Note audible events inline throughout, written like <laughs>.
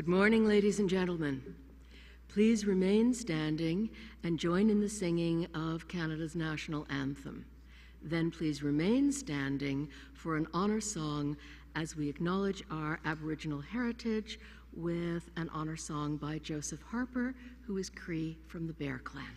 Good morning, ladies and gentlemen. Please remain standing and join in the singing of Canada's national anthem. Then please remain standing for an honor song as we acknowledge our Aboriginal heritage with an honor song by Joseph Harper, who is Cree from the Bear Clan.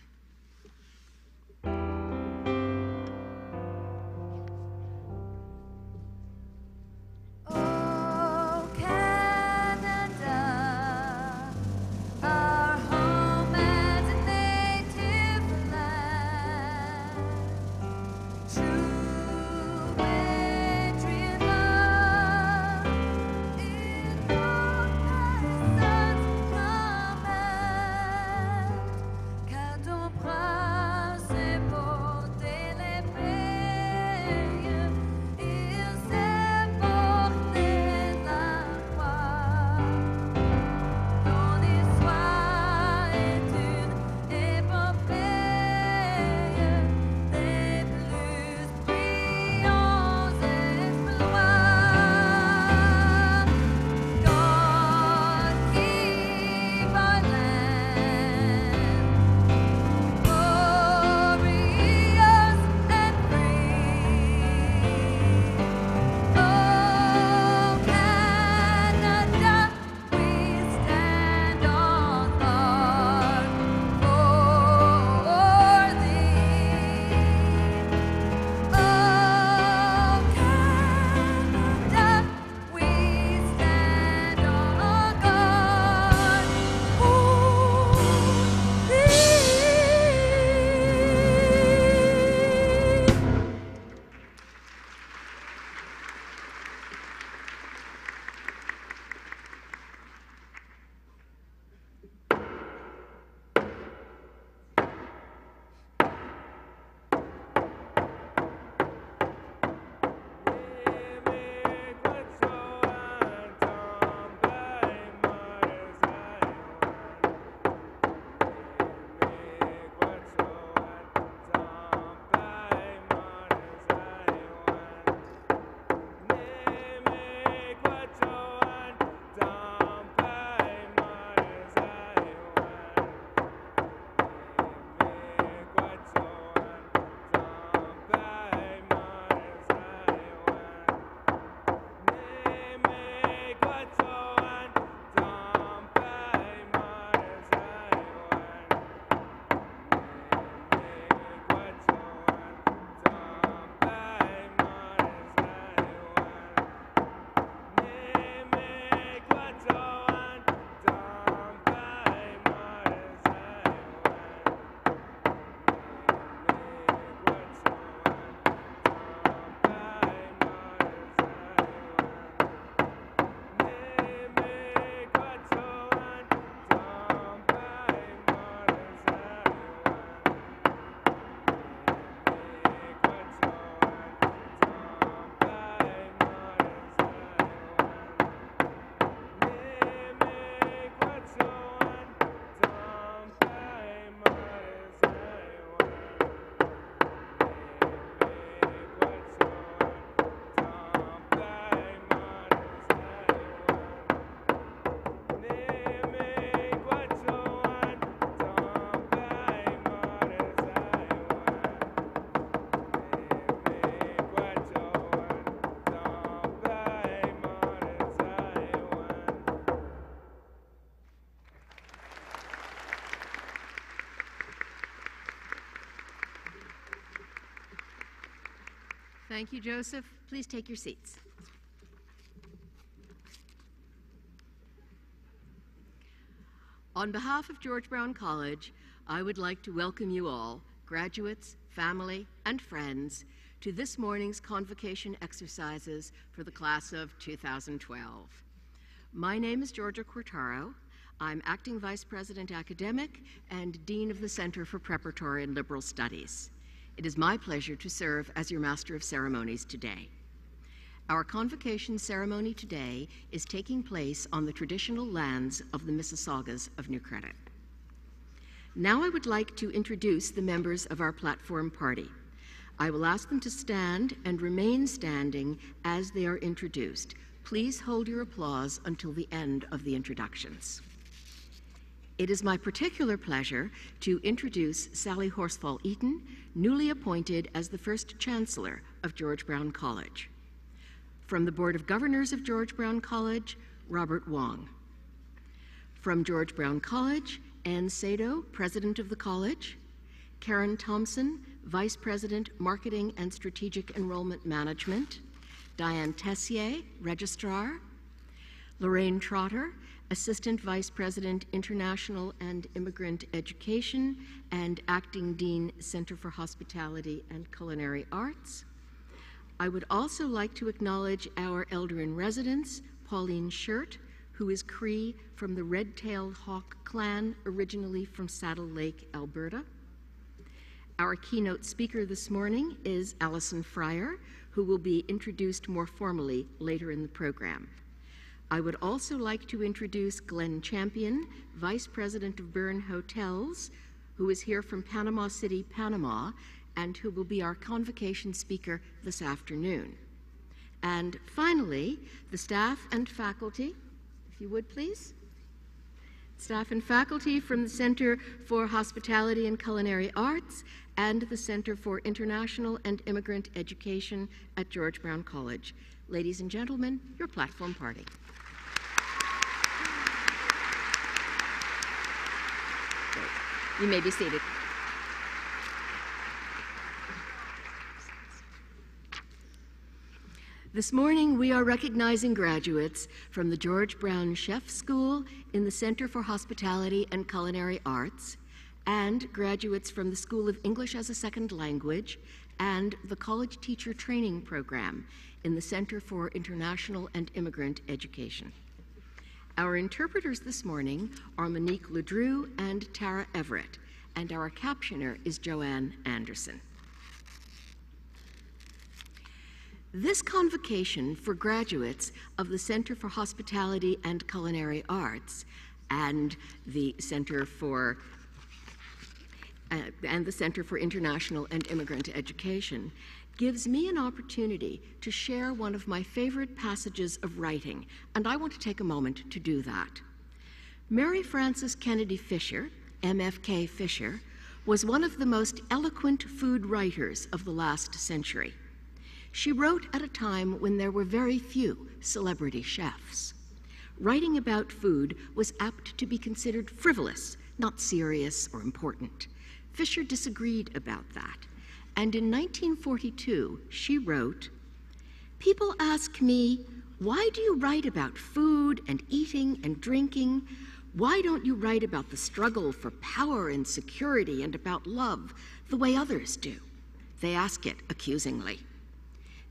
Thank you, Joseph. Please take your seats. On behalf of George Brown College, I would like to welcome you all, graduates, family, and friends, to this morning's convocation exercises for the class of 2012. My name is Georgia Quartaro. I'm Acting Vice President Academic and Dean of the Center for Preparatory and Liberal Studies. It is my pleasure to serve as your Master of Ceremonies today. Our convocation ceremony today is taking place on the traditional lands of the Mississaugas of New Credit. Now I would like to introduce the members of our platform party. I will ask them to stand and remain standing as they are introduced. Please hold your applause until the end of the introductions. It is my particular pleasure to introduce Sally Horsfall Eaton, newly appointed as the first Chancellor of George Brown College. From the Board of Governors of George Brown College, Robert Wong. From George Brown College, Anne Sado, President of the College, Karen Thompson, Vice President, Marketing and Strategic Enrollment Management, Diane Tessier, Registrar, Lorraine Trotter, Assistant Vice President, International and Immigrant Education and Acting Dean, Center for Hospitality and Culinary Arts. I would also like to acknowledge our elder in residence, Pauline Shirt, who is Cree from the Red-tailed Hawk clan, originally from Saddle Lake, Alberta. Our keynote speaker this morning is Alison Fryer, who will be introduced more formally later in the program. I would also like to introduce Glenn Champion, Vice President of Bern Hotels, who is here from Panama City, Panama, and who will be our convocation speaker this afternoon. And finally, the staff and faculty, if you would please. Staff and faculty from the Center for Hospitality and Culinary Arts and the Center for International and Immigrant Education at George Brown College. Ladies and gentlemen, your platform party. You may be seated. This morning, we are recognizing graduates from the George Brown Chef School in the Center for Hospitality and Culinary Arts, and graduates from the School of English as a Second Language and the College Teacher Training Program in the Center for International and Immigrant Education. Our interpreters this morning are Monique Ledrew and Tara Everett, and our captioner is Joanne Anderson. This convocation for graduates of the Center for Hospitality and Culinary Arts and the Center for uh, and the Center for International and Immigrant Education gives me an opportunity to share one of my favorite passages of writing, and I want to take a moment to do that. Mary Frances Kennedy Fisher, MFK Fisher, was one of the most eloquent food writers of the last century. She wrote at a time when there were very few celebrity chefs. Writing about food was apt to be considered frivolous, not serious or important. Fisher disagreed about that. And in 1942, she wrote People ask me, why do you write about food and eating and drinking? Why don't you write about the struggle for power and security and about love the way others do? They ask it accusingly.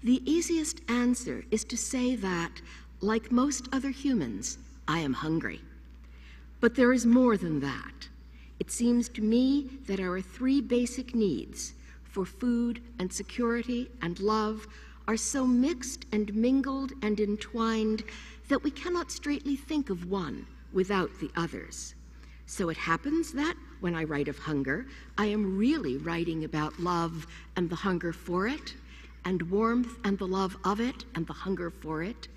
The easiest answer is to say that, like most other humans, I am hungry. But there is more than that. It seems to me that our three basic needs for food and security and love are so mixed and mingled and entwined that we cannot straightly think of one without the others. So it happens that when I write of hunger, I am really writing about love and the hunger for it, and warmth and the love of it and the hunger for it,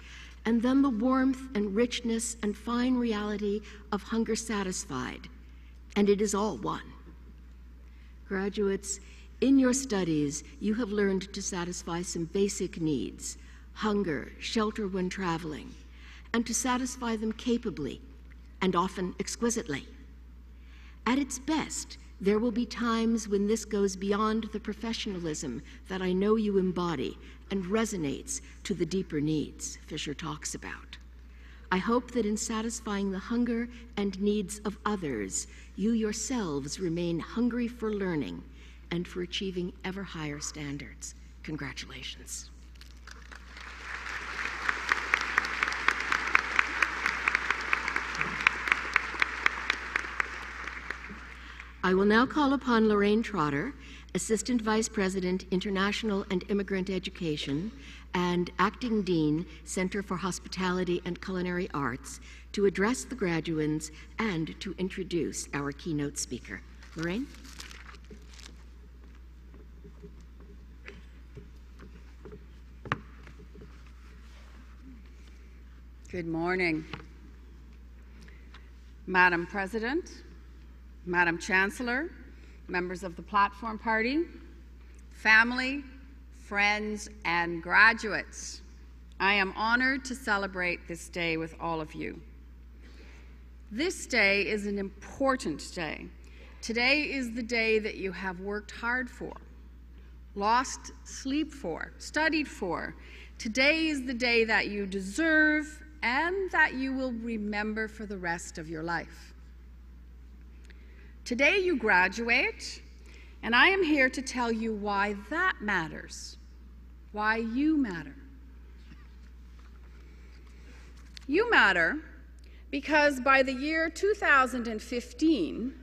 and then the warmth and richness and fine reality of hunger satisfied. And it is all one. Graduates, in your studies, you have learned to satisfy some basic needs hunger, shelter when traveling, and to satisfy them capably and often exquisitely. At its best, there will be times when this goes beyond the professionalism that I know you embody and resonates to the deeper needs Fisher talks about. I hope that in satisfying the hunger and needs of others, you yourselves remain hungry for learning and for achieving ever higher standards. Congratulations. I will now call upon Lorraine Trotter, Assistant Vice President, International and Immigrant Education, and Acting Dean, Center for Hospitality and Culinary Arts, to address the graduands and to introduce our keynote speaker. Lorraine? Good morning. Madam President, Madam Chancellor, members of the Platform Party, family, friends, and graduates. I am honored to celebrate this day with all of you. This day is an important day. Today is the day that you have worked hard for, lost sleep for, studied for. Today is the day that you deserve and that you will remember for the rest of your life. Today you graduate, and I am here to tell you why that matters, why you matter. You matter because by the year 2015,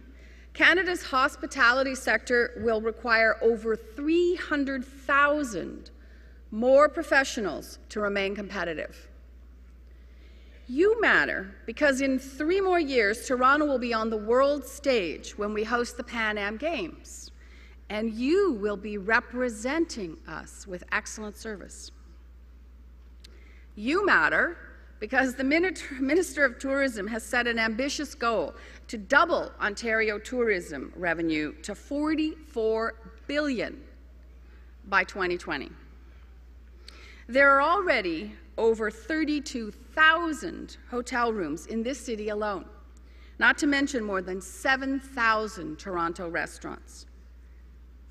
Canada's hospitality sector will require over 300,000 more professionals to remain competitive. You matter because in three more years, Toronto will be on the world stage when we host the Pan Am Games, and you will be representing us with excellent service. You matter because the <laughs> Minister of Tourism has set an ambitious goal to double Ontario tourism revenue to 44 billion by 2020. There are already over 32,000 hotel rooms in this city alone, not to mention more than 7,000 Toronto restaurants.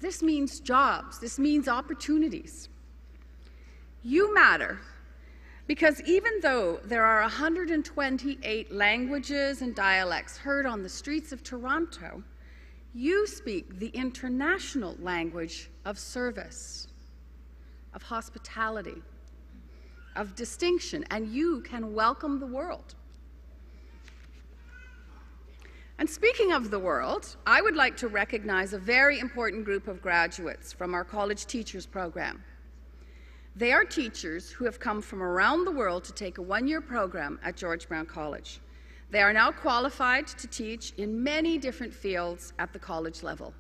This means jobs, this means opportunities. You matter because even though there are 128 languages and dialects heard on the streets of Toronto, you speak the international language of service, of hospitality, of distinction, and you can welcome the world. And speaking of the world, I would like to recognize a very important group of graduates from our college teachers program. They are teachers who have come from around the world to take a one year program at George Brown College. They are now qualified to teach in many different fields at the college level.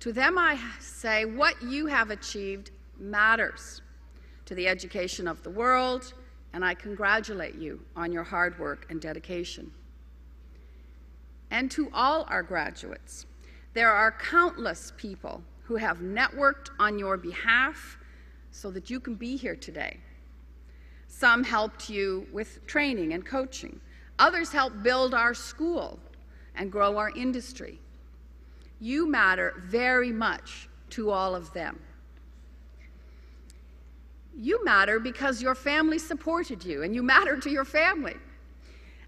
To them, I say what you have achieved matters to the education of the world, and I congratulate you on your hard work and dedication. And to all our graduates, there are countless people who have networked on your behalf so that you can be here today. Some helped you with training and coaching. Others helped build our school and grow our industry. You matter very much to all of them. You matter because your family supported you, and you matter to your family.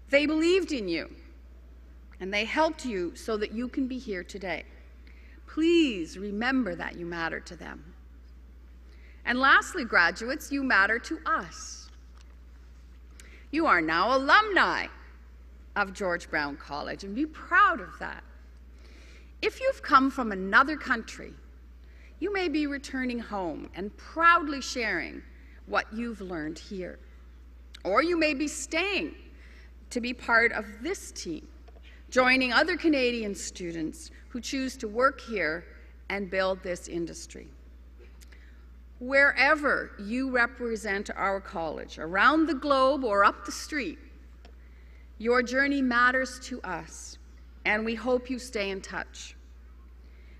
They believed in you, and they helped you so that you can be here today. Please remember that you matter to them. And lastly, graduates, you matter to us. You are now alumni of George Brown College, and be proud of that. If you've come from another country, you may be returning home and proudly sharing what you've learned here. Or you may be staying to be part of this team, joining other Canadian students who choose to work here and build this industry. Wherever you represent our college, around the globe or up the street, your journey matters to us, and we hope you stay in touch.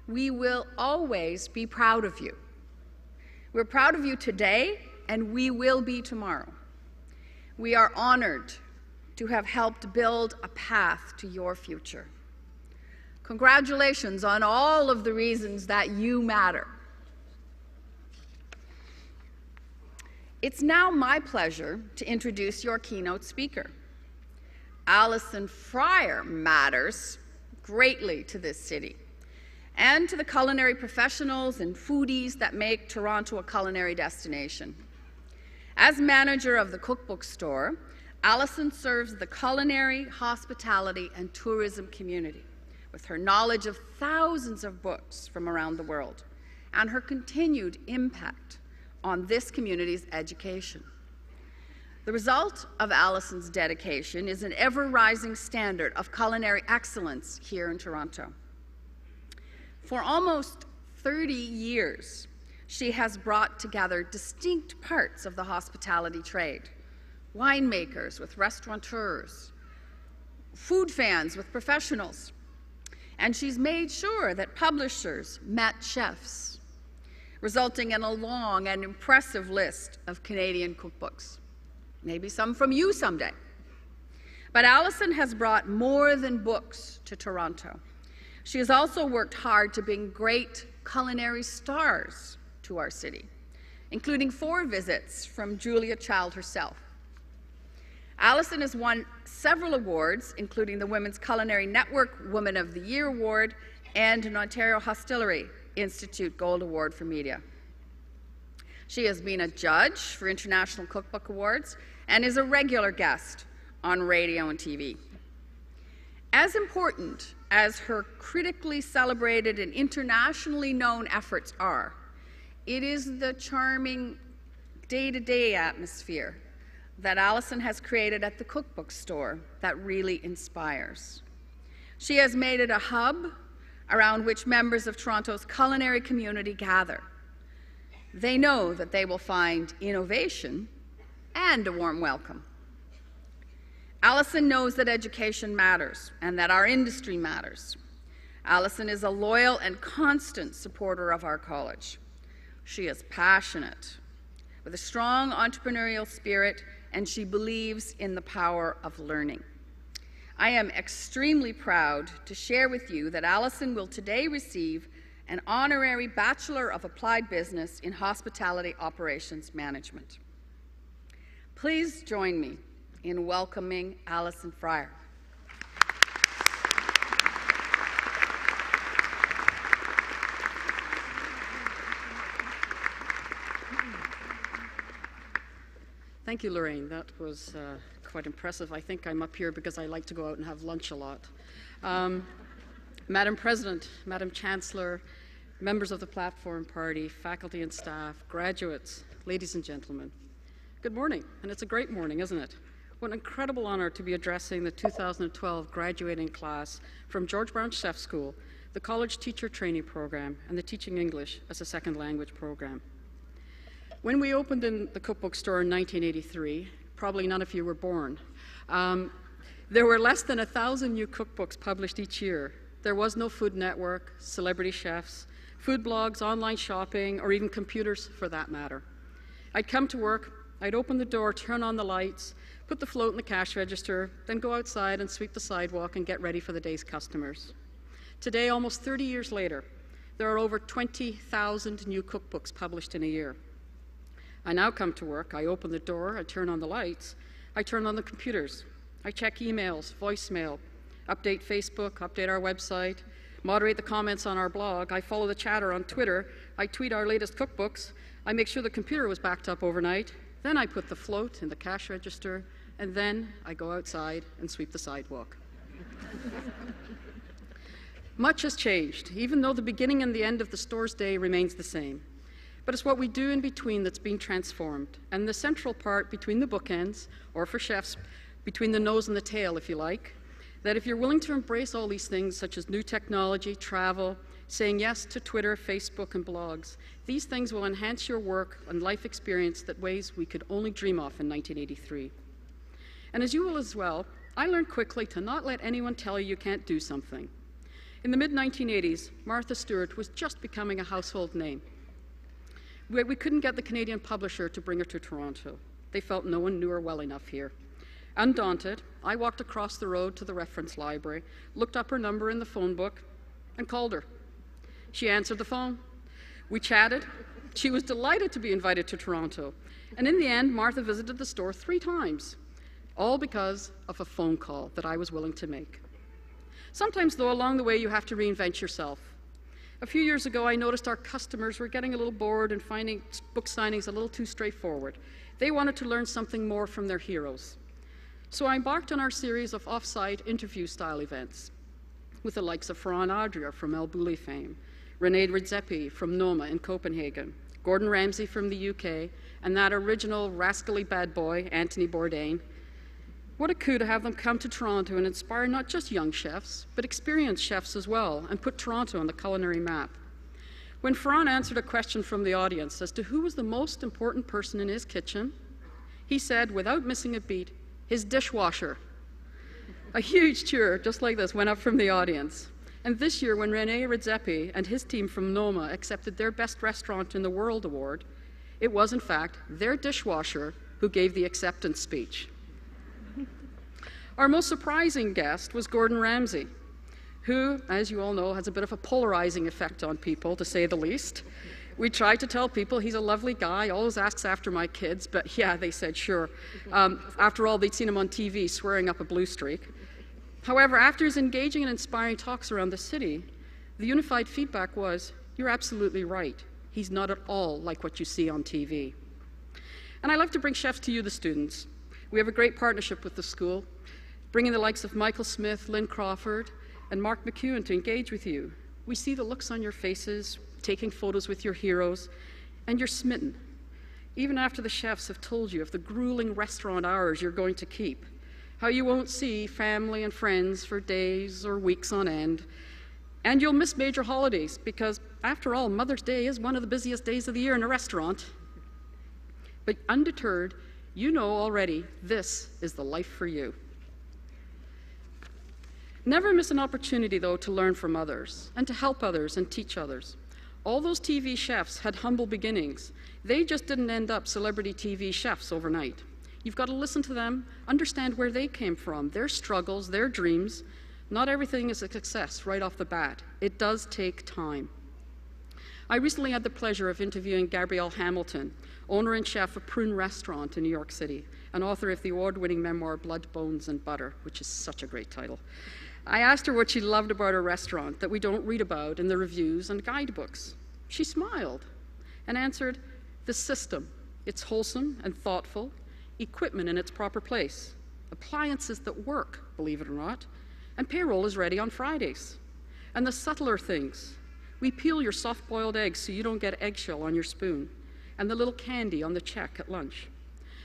We will always be proud of you. We're proud of you today, and we will be tomorrow. We are honored to have helped build a path to your future. Congratulations on all of the reasons that you matter. It's now my pleasure to introduce your keynote speaker. Alison Fryer matters greatly to this city and to the culinary professionals and foodies that make Toronto a culinary destination. As manager of the cookbook store, Alison serves the culinary, hospitality, and tourism community with her knowledge of thousands of books from around the world and her continued impact on this community's education. The result of Alison's dedication is an ever rising standard of culinary excellence here in Toronto. For almost 30 years, she has brought together distinct parts of the hospitality trade winemakers with restaurateurs, food fans with professionals. And she's made sure that publishers met chefs, resulting in a long and impressive list of Canadian cookbooks. Maybe some from you someday. But Alison has brought more than books to Toronto. She has also worked hard to bring great culinary stars to our city, including four visits from Julia Child herself. Alison has won several awards, including the Women's Culinary Network Woman of the Year Award and an Ontario Hostelry Institute Gold Award for Media. She has been a judge for International Cookbook Awards and is a regular guest on radio and TV. As important as her critically celebrated and internationally known efforts are, it is the charming day to day atmosphere that Alison has created at the cookbook store that really inspires. She has made it a hub around which members of Toronto's culinary community gather. They know that they will find innovation and a warm welcome. Alison knows that education matters and that our industry matters. Alison is a loyal and constant supporter of our college. She is passionate, with a strong entrepreneurial spirit, and she believes in the power of learning. I am extremely proud to share with you that Alison will today receive an honorary Bachelor of Applied Business in Hospitality Operations Management. Please join me in welcoming Alison Fryer. Thank you, Lorraine. That was uh, quite impressive. I think I'm up here because I like to go out and have lunch a lot. Um, Madam President, Madam Chancellor, members of the Platform Party, faculty and staff, graduates, ladies and gentlemen, good morning. And it's a great morning, isn't it? What an incredible honor to be addressing the 2012 graduating class from George Brown Chef School, the College Teacher Training Program, and the Teaching English as a Second Language program. When we opened in the cookbook store in 1983, probably none of you were born. Um, there were less than a thousand new cookbooks published each year. There was no Food Network, celebrity chefs, food blogs, online shopping, or even computers for that matter. I'd come to work, I'd open the door, turn on the lights, put the float in the cash register, then go outside and sweep the sidewalk and get ready for the day's customers. Today, almost 30 years later, there are over 20,000 new cookbooks published in a year. I now come to work, I open the door, I turn on the lights, I turn on the computers, I check emails, voicemail, update Facebook, update our website, moderate the comments on our blog, I follow the chatter on Twitter, I tweet our latest cookbooks, I make sure the computer was backed up overnight, then I put the float in the cash register, and then I go outside and sweep the sidewalk. <laughs> Much has changed, even though the beginning and the end of the store's day remains the same. But it's what we do in between that's being transformed. And the central part between the bookends, or for chefs, between the nose and the tail, if you like, that if you're willing to embrace all these things, such as new technology, travel, saying yes to Twitter, Facebook, and blogs, these things will enhance your work and life experience that ways we could only dream of in 1983. And as you will as well, I learned quickly to not let anyone tell you you can't do something. In the mid 1980s, Martha Stewart was just becoming a household name. We, we couldn't get the Canadian publisher to bring her to Toronto. They felt no one knew her well enough here. Undaunted, I walked across the road to the reference library, looked up her number in the phone book, and called her. She answered the phone. We chatted. She was delighted to be invited to Toronto. And in the end, Martha visited the store three times, all because of a phone call that I was willing to make. Sometimes, though, along the way, you have to reinvent yourself. A few years ago, I noticed our customers were getting a little bored and finding book signings a little too straightforward. They wanted to learn something more from their heroes. So I embarked on our series of off-site interview style events with the likes of Ferran Adria from El Bulli fame, Rene Redzepi from Noma in Copenhagen, Gordon Ramsay from the UK, and that original rascally bad boy, Anthony Bourdain. What a coup to have them come to Toronto and inspire not just young chefs, but experienced chefs as well, and put Toronto on the culinary map. When Ferran answered a question from the audience as to who was the most important person in his kitchen, He said, without missing a beat, his dishwasher. A huge cheer, just like this, went up from the audience. And this year, when Rene Redzepi and his team from Noma accepted their Best Restaurant in the World award, it was, in fact, their dishwasher who gave the acceptance speech. Our most surprising guest was Gordon Ramsay, who, as you all know, has a bit of a polarizing effect on people, to say the least. We tried to tell people he's a lovely guy, always asks after my kids, but yeah, they said sure. Um, after all, they'd seen him on TV swearing up a blue streak. However, after his engaging and inspiring talks around the city, the unified feedback was you're absolutely right. He's not at all like what you see on TV. And I love to bring chefs to you, the students. We have a great partnership with the school, bringing the likes of Michael Smith, Lynn Crawford, and Mark McEwan to engage with you. We see the looks on your faces, taking photos with your heroes, and you're smitten. Even after the chefs have told you of the grueling restaurant hours you're going to keep, how you won't see family and friends for days or weeks on end, and you'll miss major holidays because, after all, Mother's Day is one of the busiest days of the year in a restaurant. But undeterred, you know already this is the life for you. Never miss an opportunity, though, to learn from others and to help others and teach others. All those TV chefs had humble beginnings. They just didn't end up celebrity TV chefs overnight. You've got to listen to them, understand where they came from, their struggles, their dreams. Not everything is a success right off the bat. It does take time. I recently had the pleasure of interviewing Gabrielle Hamilton, owner and chef of Prune Restaurant in New York City, and author of the award winning memoir Blood, Bones, and Butter, which is such a great title. I asked her what she loved about her restaurant that we don't read about in the reviews and guidebooks. She smiled and answered, The system. It's wholesome and thoughtful, equipment in its proper place, appliances that work, believe it or not, and payroll is ready on Fridays. And the subtler things. We peel your soft boiled eggs so you don't get eggshell on your spoon, and the little candy on the check at lunch.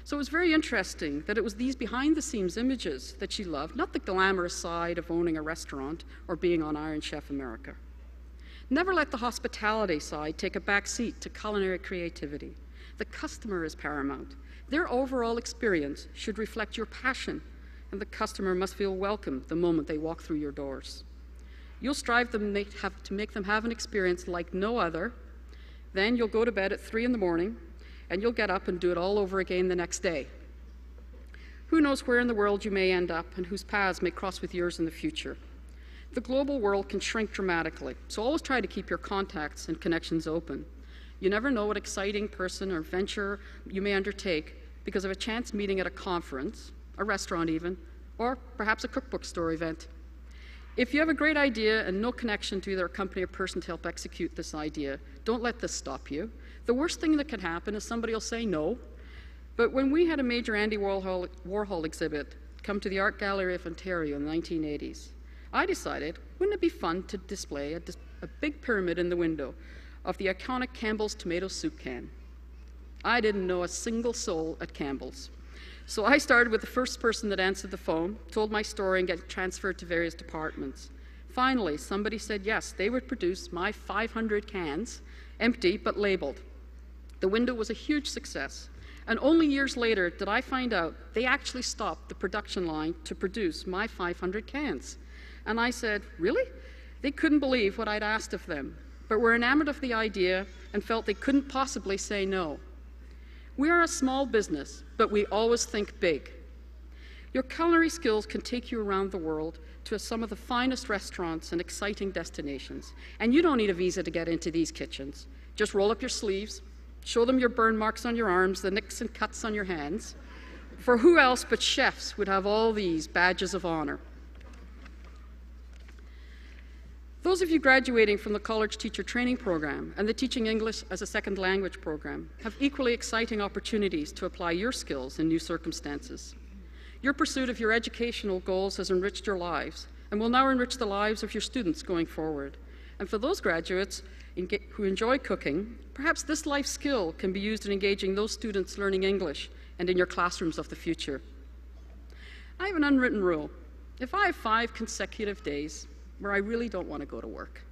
So it was very interesting that it was these behind the scenes images that she loved, not the glamorous side of owning a restaurant or being on Iron Chef America. Never let the hospitality side take a back seat to culinary creativity. The customer is paramount. Their overall experience should reflect your passion, and the customer must feel welcome the moment they walk through your doors. You'll strive to make, have, to make them have an experience like no other. Then you'll go to bed at 3 in the morning and you'll get up and do it all over again the next day. Who knows where in the world you may end up and whose paths may cross with yours in the future. The global world can shrink dramatically, so always try to keep your contacts and connections open. You never know what exciting person or venture you may undertake because of a chance meeting at a conference, a restaurant even, or perhaps a cookbook store event. If you have a great idea and no connection to either a company or person to help execute this idea, don't let this stop you. The worst thing that could happen is somebody will say no. But when we had a major Andy Warhol, Warhol exhibit come to the Art Gallery of Ontario in the 1980s, I decided, wouldn't it be fun to display a, a big pyramid in the window of the iconic Campbell's tomato soup can? I didn't know a single soul at Campbell's. So I started with the first person that answered the phone, told my story, and got transferred to various departments. Finally, somebody said yes, they would produce my 500 cans, empty but labeled. The window was a huge success. And only years later did I find out they actually stopped the production line to produce my 500 cans. And I said, Really? They couldn't believe what I'd asked of them, but were enamored of the idea and felt they couldn't possibly say no. We are a small business, but we always think big. Your culinary skills can take you around the world to some of the finest restaurants and exciting destinations. And you don't need a visa to get into these kitchens. Just roll up your sleeves, show them your burn marks on your arms, the nicks and cuts on your hands. For who else but chefs would have all these badges of honor? Those of you graduating from the college teacher training program and the teaching English as a second language program have equally exciting opportunities to apply your skills in new circumstances. Your pursuit of your educational goals has enriched your lives and will now enrich the lives of your students going forward. And for those graduates who enjoy cooking, perhaps this life skill can be used in engaging those students learning English and in your classrooms of the future. I have an unwritten rule. If I have five consecutive days where I really don't want to go to work,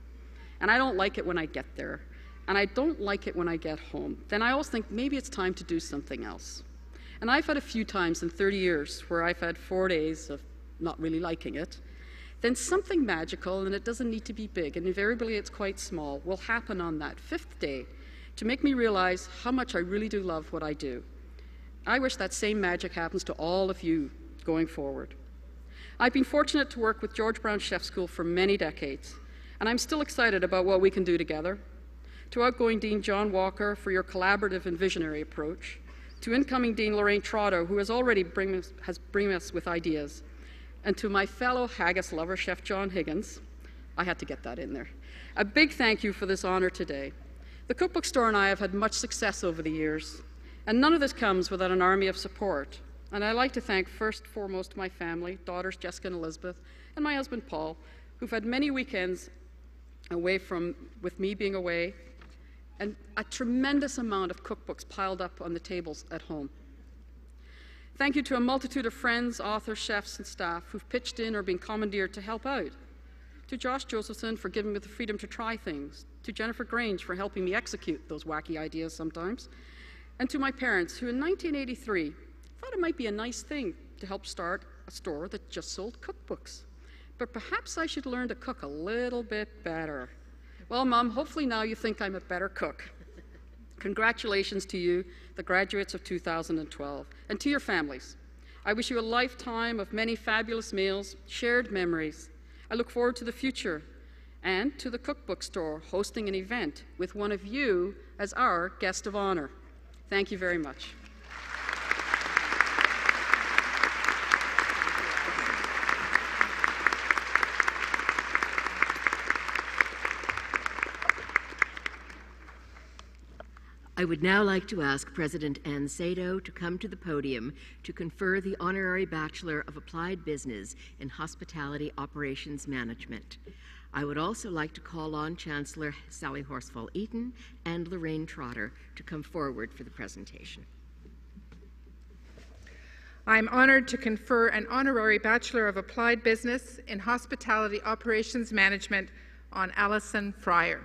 and I don't like it when I get there, and I don't like it when I get home, then I always think maybe it's time to do something else. And I've had a few times in 30 years where I've had four days of not really liking it. Then something magical, and it doesn't need to be big, and invariably it's quite small, will happen on that fifth day to make me realize how much I really do love what I do. I wish that same magic happens to all of you going forward. I've been fortunate to work with George Brown Chef School for many decades, and I'm still excited about what we can do together. To outgoing Dean John Walker for your collaborative and visionary approach, to incoming Dean Lorraine Trotter, who has already bring us, has bring us with ideas, and to my fellow haggis lover, Chef John Higgins, I had to get that in there. A big thank you for this honor today. The cookbook store and I have had much success over the years, and none of this comes without an army of support. And I'd like to thank first and foremost my family, daughters Jessica and Elizabeth, and my husband Paul, who've had many weekends away from, with me being away, and a tremendous amount of cookbooks piled up on the tables at home. Thank you to a multitude of friends, authors, chefs, and staff who've pitched in or been commandeered to help out. To Josh Josephson for giving me the freedom to try things. To Jennifer Grange for helping me execute those wacky ideas sometimes. And to my parents, who in 1983 thought it might be a nice thing to help start a store that just sold cookbooks. But perhaps I should learn to cook a little bit better. Well, Mom, hopefully now you think I'm a better cook. Congratulations to you, the graduates of 2012, and to your families. I wish you a lifetime of many fabulous meals, shared memories. I look forward to the future and to the cookbook store hosting an event with one of you as our guest of honor. Thank you very much. I would now like to ask President Anne Sado to come to the podium to confer the Honorary Bachelor of Applied Business in Hospitality Operations Management. I would also like to call on Chancellor Sally Horsfall Eaton and Lorraine Trotter to come forward for the presentation. I'm honored to confer an honorary Bachelor of Applied Business in Hospitality Operations Management on Alison Fryer.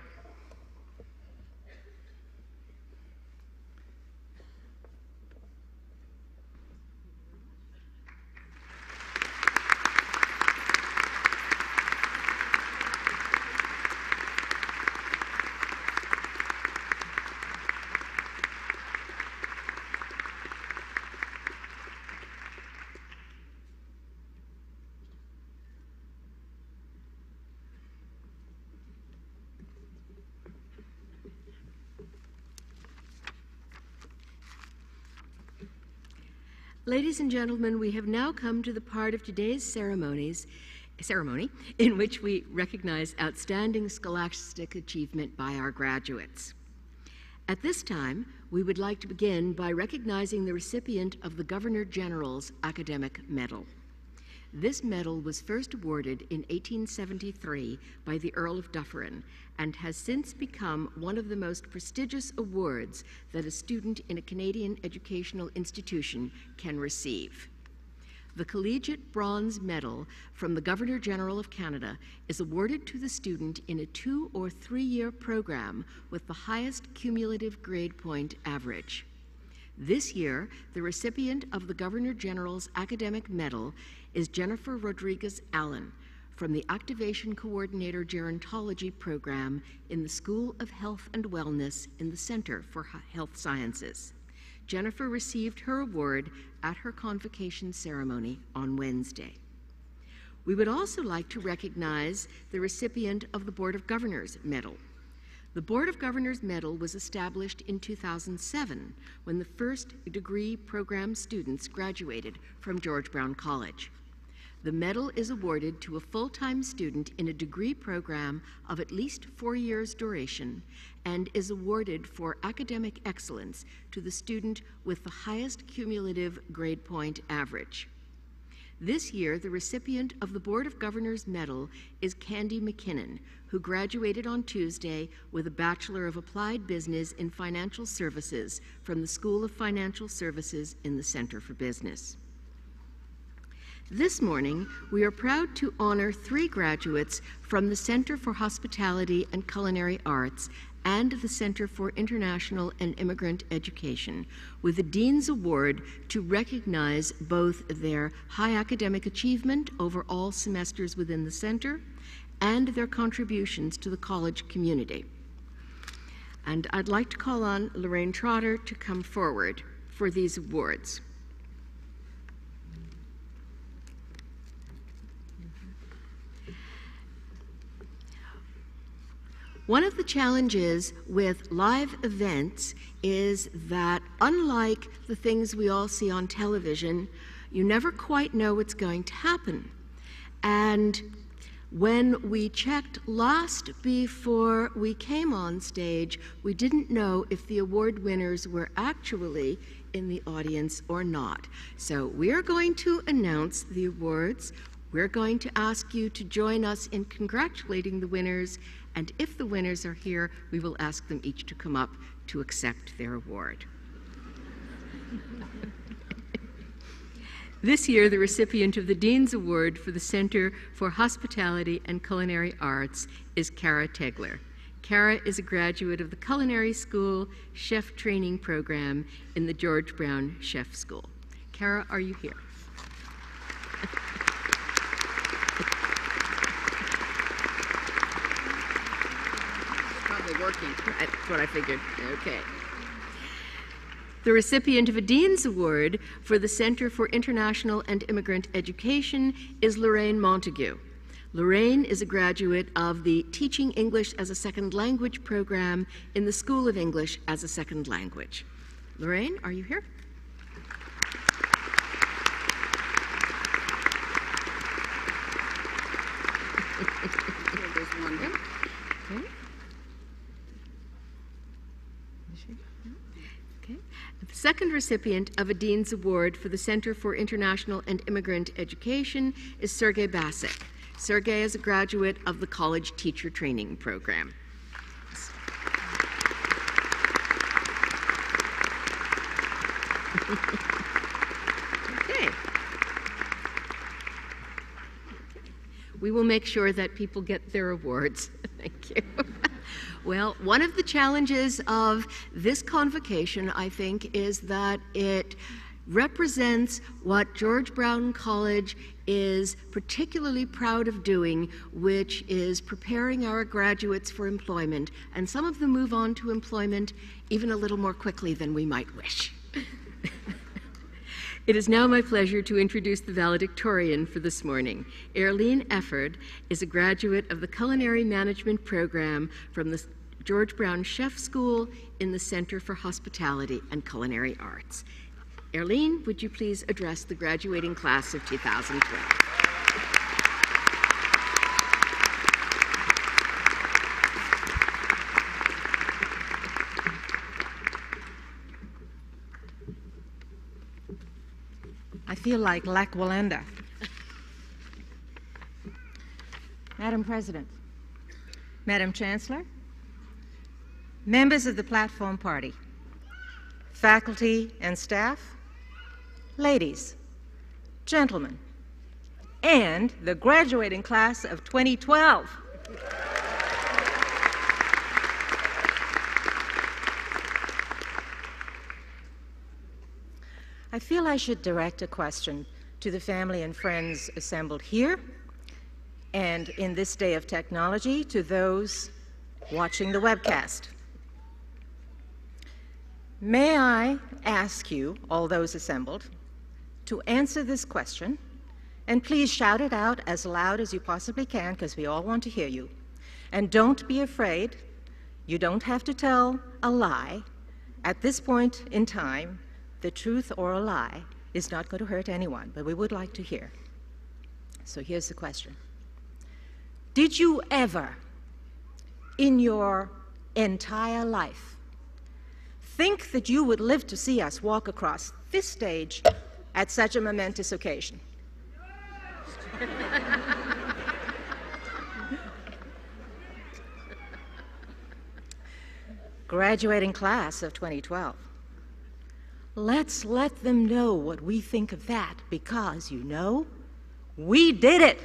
Ladies and gentlemen, we have now come to the part of today's ceremonies, ceremony in which we recognize outstanding scholastic achievement by our graduates. At this time, we would like to begin by recognizing the recipient of the Governor General's Academic Medal. This medal was first awarded in 1873 by the Earl of Dufferin and has since become one of the most prestigious awards that a student in a Canadian educational institution can receive. The Collegiate Bronze Medal from the Governor General of Canada is awarded to the student in a two or three year program with the highest cumulative grade point average. This year, the recipient of the Governor General's Academic Medal is Jennifer Rodriguez Allen from the Activation Coordinator Gerontology Program in the School of Health and Wellness in the Center for Health Sciences. Jennifer received her award at her convocation ceremony on Wednesday. We would also like to recognize the recipient of the Board of Governors Medal. The Board of Governors Medal was established in 2007 when the first degree program students graduated from George Brown College. The medal is awarded to a full time student in a degree program of at least four years' duration and is awarded for academic excellence to the student with the highest cumulative grade point average. This year, the recipient of the Board of Governors Medal is Candy McKinnon, who graduated on Tuesday with a Bachelor of Applied Business in Financial Services from the School of Financial Services in the Center for Business. This morning, we are proud to honor three graduates from the Center for Hospitality and Culinary Arts and the Center for International and Immigrant Education with the Dean's Award to recognize both their high academic achievement over all semesters within the center and their contributions to the college community. And I'd like to call on Lorraine Trotter to come forward for these awards. One of the challenges with live events is that, unlike the things we all see on television, you never quite know what's going to happen. And when we checked last before we came on stage, we didn't know if the award winners were actually in the audience or not. So we are going to announce the awards. We're going to ask you to join us in congratulating the winners, and if the winners are here, we will ask them each to come up to accept their award. This year, the recipient of the Dean's Award for the Center for Hospitality and Culinary Arts is Kara Tegler. Kara is a graduate of the Culinary School Chef Training Program in the George Brown Chef School. Kara, are you here? Working. That's what I figured. Okay. The recipient of a Dean's Award for the Center for International and Immigrant Education is Lorraine Montague. Lorraine is a graduate of the Teaching English as a Second Language program in the School of English as a Second Language. Lorraine, are you here? <laughs> Okay. Okay. The second recipient of a Dean's Award for the Center for International and Immigrant Education is Sergei Basik. Sergei is a graduate of the College Teacher Training Program. <laughs> okay. We will make sure that people get their awards. <laughs> Thank you. <laughs> well, one of the challenges of this convocation, I think, is that it represents what George Brown College is particularly proud of doing, which is preparing our graduates for employment. And some of them move on to employment even a little more quickly than we might wish. <laughs> It is now my pleasure to introduce the valedictorian for this morning. Erlene Efford is a graduate of the Culinary Management Program from the George Brown Chef School in the Center for Hospitality and Culinary Arts. Erlene, would you please address the graduating class of 2012? Feel like Lakwalanda. Madam President, Madam Chancellor, members of the Platform Party, faculty and staff, ladies, gentlemen, and the graduating class of 2012. I feel I should direct a question to the family and friends assembled here, and in this day of technology, to those watching the webcast. May I ask you, all those assembled, to answer this question, and please shout it out as loud as you possibly can, because we all want to hear you. And don't be afraid, you don't have to tell a lie. At this point in time, the truth or a lie is not going to hurt anyone, but we would like to hear. So here's the question Did you ever, in your entire life, think that you would live to see us walk across this stage at such a momentous occasion? <laughs> Graduating class of 2012. Let's let them know what we think of that because, you know, we did it.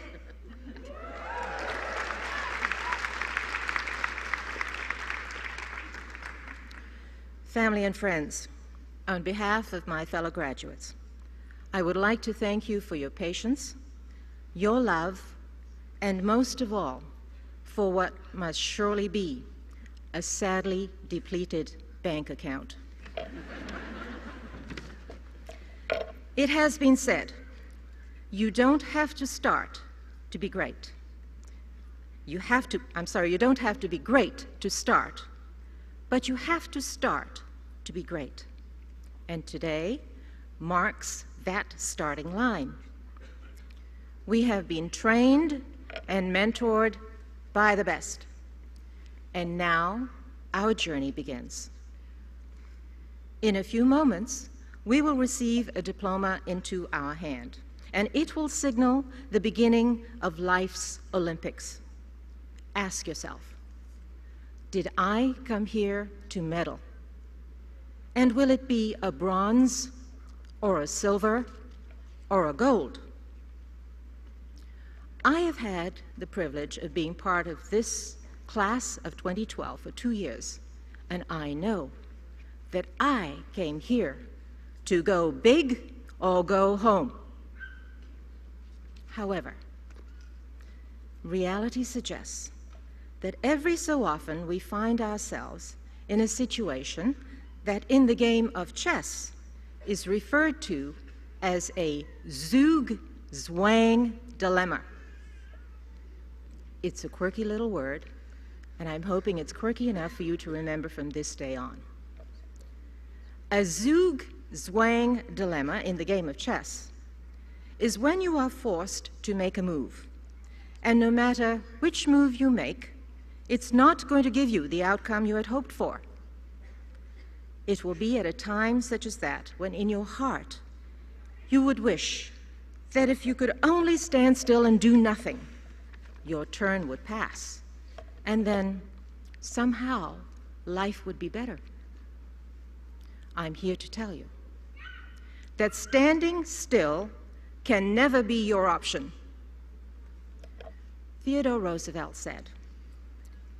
family, and friends, on behalf of my fellow graduates, I would like to thank you for your patience, your love, and most of all, for what must surely be a sadly depleted bank account. It has been said you don't have to start to be great. You have to, I'm sorry, you don't have to be great to start, but you have to start to be great. And today marks that starting line. We have been trained and mentored by the best. And now our journey begins. In a few moments, we will receive a diploma into our hand, and it will signal the beginning of life's Olympics. Ask yourself Did I come here to medal? And will it be a bronze, or a silver, or a gold? I have had the privilege of being part of this class of 2012 for two years, and I know that I came here to go big or go home. However, reality suggests that every so often we find ourselves in a situation that in the game of chess is referred to as a Zug Zwang dilemma. It's a quirky little word, and I'm hoping it's quirky enough for you to remember from this day on. A Zug Zwang dilemma in the game of chess is when you are forced to make a move, and no matter which move you make, it's not going to give you the outcome you had hoped for. It will be at a time such as that when in your heart you would wish that if you could only stand still and do nothing, your turn would pass. And then somehow life would be better. I'm here to tell you that standing still can never be your option. Theodore Roosevelt said,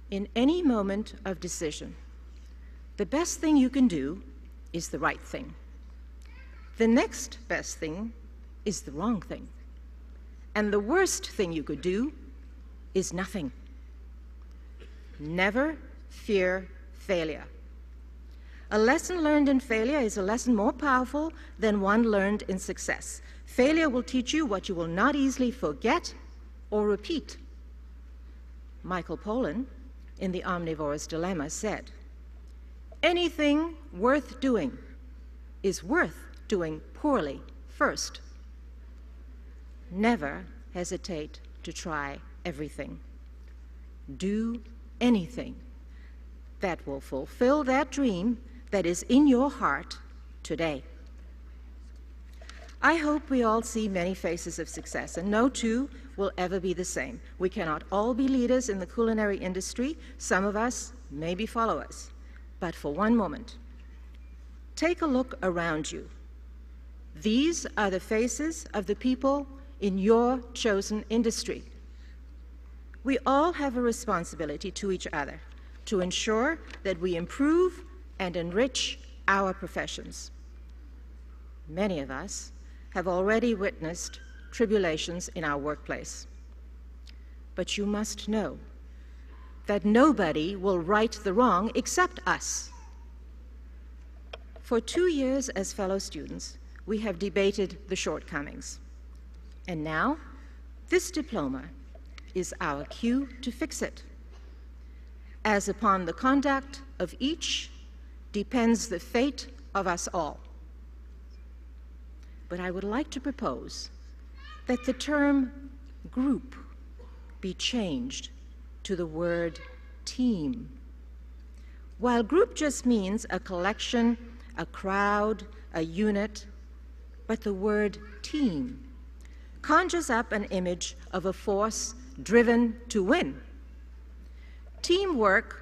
In any moment of decision, the best thing you can do is the right thing. The next best thing is the wrong thing. And the worst thing you could do is nothing. Never fear failure. A lesson learned in failure is a lesson more powerful than one learned in success. Failure will teach you what you will not easily forget or repeat. Michael Pollan, in The Omnivore's Dilemma, said, Anything worth doing is worth doing poorly first. Never hesitate to try everything. Do anything that will fulfill that dream that is in your heart today. I hope we all see many faces of success, and no two will ever be the same. We cannot all be leaders in the culinary industry. Some of us may be followers. But for one moment, take a look around you. These are the faces of the people in your chosen industry. We all have a responsibility to each other to ensure that we improve and enrich our professions. Many of us have already witnessed tribulations in our workplace. But you must know that nobody will right the wrong except us. For two years as fellow students, we have debated the shortcomings. And now, this diploma is our cue to fix it. As upon the conduct of each depends the fate of us all. But I would like to propose that the term group be changed to the word team. While group just means a collection, a crowd, a unit, but the word team conjures up an image of a force driven to win. Teamwork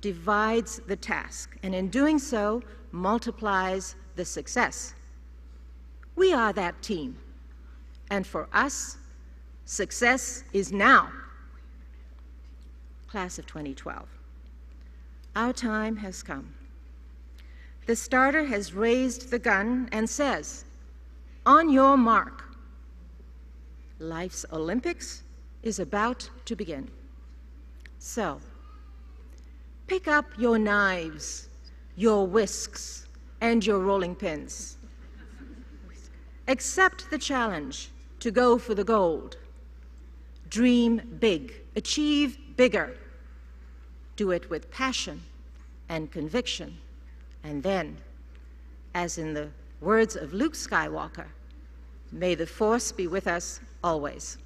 divides the task, and in doing so, multiplies the success. We are that team, and for us, success is now. Class of 2012, our time has come. the starter has raised the gun and says, On your mark. Life's Olympics is about to begin. So, pick up your knives, your whisks, and your rolling pins. Accept the challenge to go for the gold. Dream big, achieve bigger. Do it with passion and conviction. And then, as in the words of Luke Skywalker, may the Force be with us always.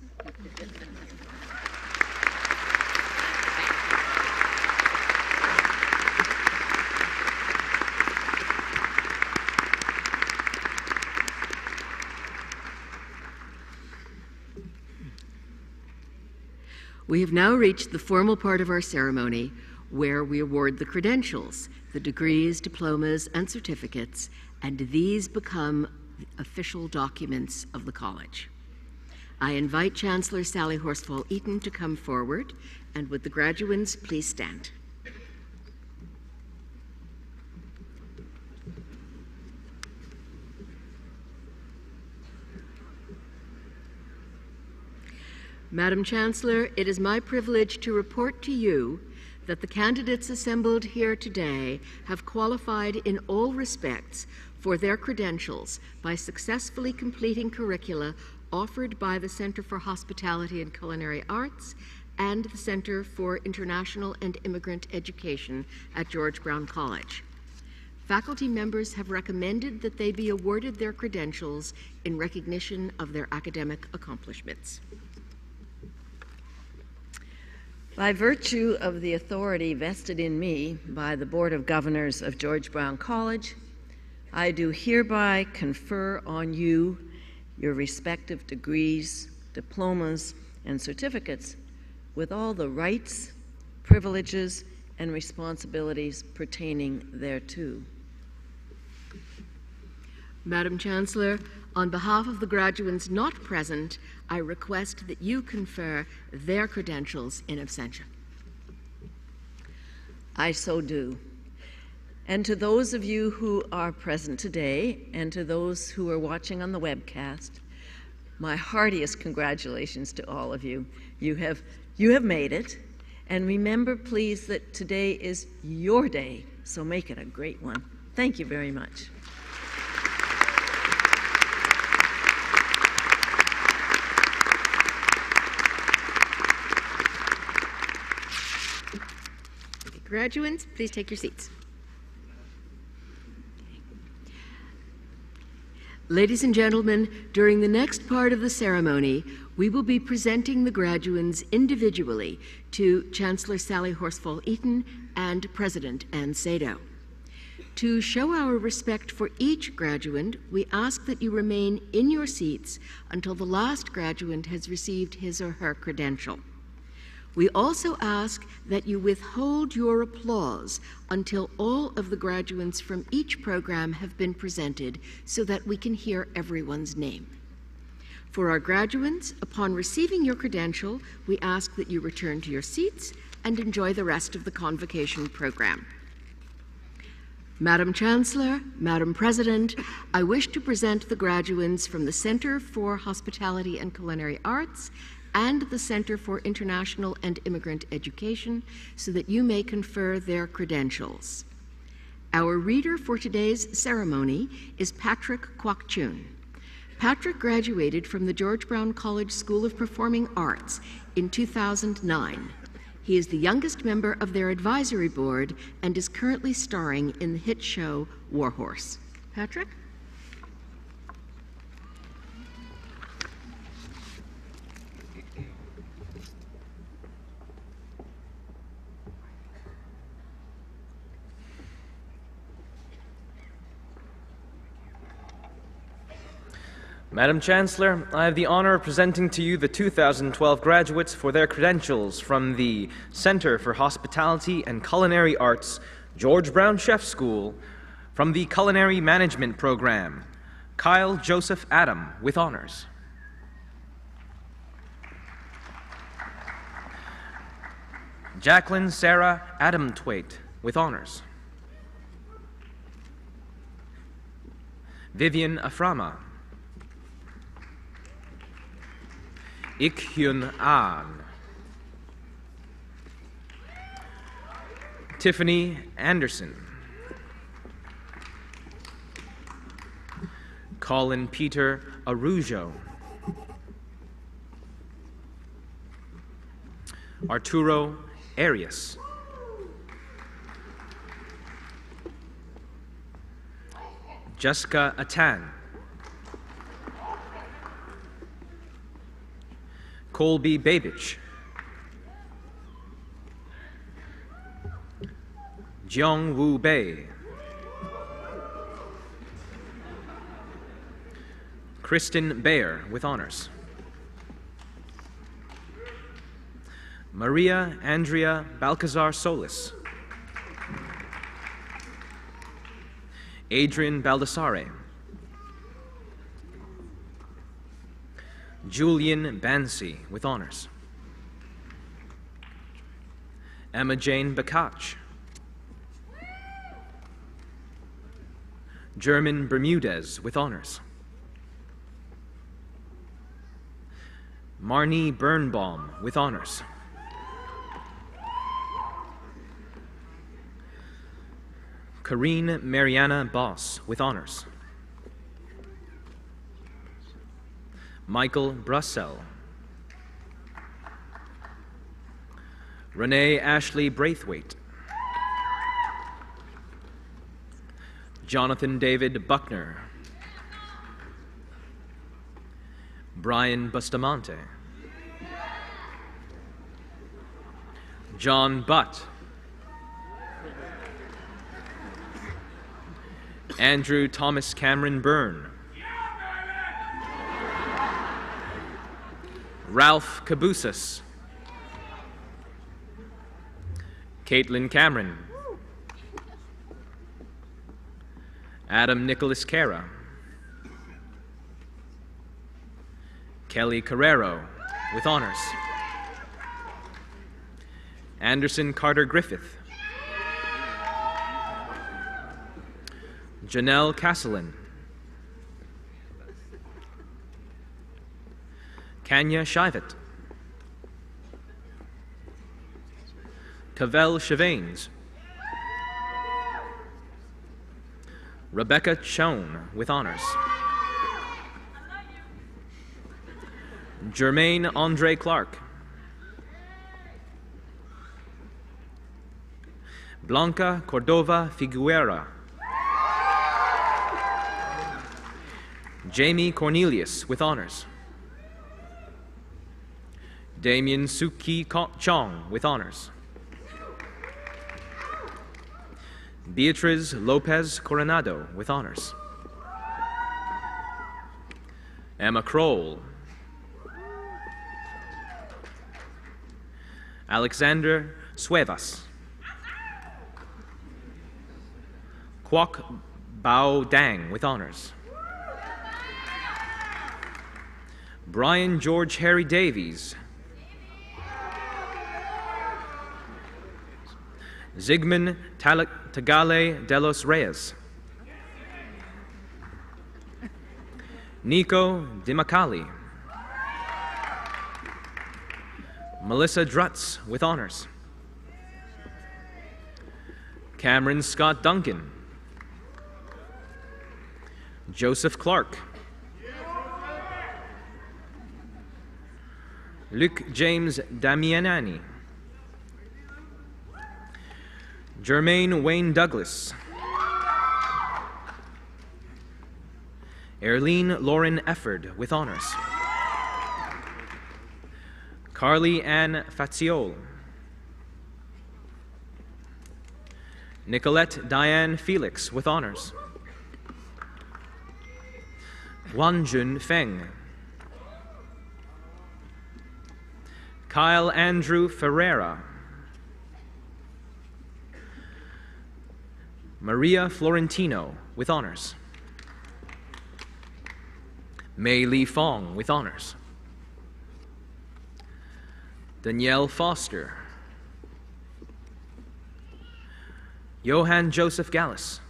We have now reached the formal part of our ceremony where we award the credentials, the degrees, diplomas, and certificates, and these become official documents of the college. I invite Chancellor Sally Horsfall Eaton to come forward, and would the graduands please stand? Madam Chancellor, it is my privilege to report to you that the candidates assembled here today have qualified in all respects for their credentials by successfully completing curricula offered by the Center for Hospitality and Culinary Arts and the Center for International and Immigrant Education at George Brown College. Faculty members have recommended that they be awarded their credentials in recognition of their academic accomplishments. By virtue of the authority vested in me by the Board of Governors of George Brown College, I do hereby confer on you your respective degrees, diplomas, and certificates with all the rights, privileges, and responsibilities pertaining thereto. Madam Chancellor, on behalf of the graduates not present, I request that you confer their credentials in absentia. I so do. And to those of you who are present today, and to those who are watching on the webcast, my heartiest congratulations to all of you. You have, you have made it. And remember, please, that today is your day, so make it a great one. Thank you very much. Graduates, please take your seats. Ladies and gentlemen, during the next part of the ceremony, we will be presenting the graduands individually to Chancellor Sally Horsfall Eaton and President Anne Sado. To show our respect for each graduand, we ask that you remain in your seats until the last graduand has received his or her credential. We also ask that you withhold your applause until all of the graduates from each program have been presented so that we can hear everyone's name. For our graduates, upon receiving your credential, we ask that you return to your seats and enjoy the rest of the convocation program. Madam Chancellor, Madam President, I wish to present the graduates from the Center for Hospitality and Culinary Arts and the Center for International and Immigrant Education so that you may confer their credentials. Our reader for today's ceremony is Patrick Kwokchun. Patrick graduated from the George Brown College School of Performing Arts in 2009. He is the youngest member of their advisory board and is currently starring in the hit show Warhorse. Patrick? Madam Chancellor, I have the honor of presenting to you the 2012 graduates for their credentials from the Center for Hospitality and Culinary Arts, George Brown Chef School, from the Culinary Management Program, Kyle Joseph Adam with honors. Jacqueline Sarah Adam Twait with honors. Vivian Aframa. Ik Hyun An. Tiffany Anderson. Colin Peter Arujo. Arturo Arias. Jessica Atan. Colby Babich. Jiang Wu Bei. Kristen Bayer with honors. Maria Andrea Balcazar Solis. Adrian Baldassare. Julian Bansi with honors. Emma Jane Bakach. German Bermudez with honors. Marnie Birnbaum with honors. Karine Mariana Boss with honors. Michael Brussell. Renee Ashley Braithwaite. Jonathan David Buckner. Brian Bustamante. John Butt. Andrew Thomas Cameron Byrne. Ralph Cabusas. Caitlin Cameron. Adam Nicholas Cara. Kelly Carrero with honors. Anderson Carter Griffith. Janelle Castellan. Kanya Shivat. Cavell Chavanes. Rebecca Chown with honors. Jermaine Andre Clark. Blanca Cordova Figuera. Jamie Cornelius with honors. Damien Suki Chong with honors. Beatriz Lopez Coronado with honors. Emma Kroll. Alexander Suevas. Kwok Bao Dang with honors. Brian George Harry Davies. Zygmunt Tagale de los Reyes. Nico Dimacali. Melissa Drutz with honors. Cameron Scott Duncan. Joseph Clark. Luke James Damianani. Jermaine Wayne Douglas. Erlene Lauren Efford with honors. Carly Ann Faziol. Nicolette Diane Felix with honors. Wanjun Feng. Kyle Andrew Ferreira. Maria Florentino with honors. Mei Li Fong with honors. Danielle Foster. Johann Joseph Gallus.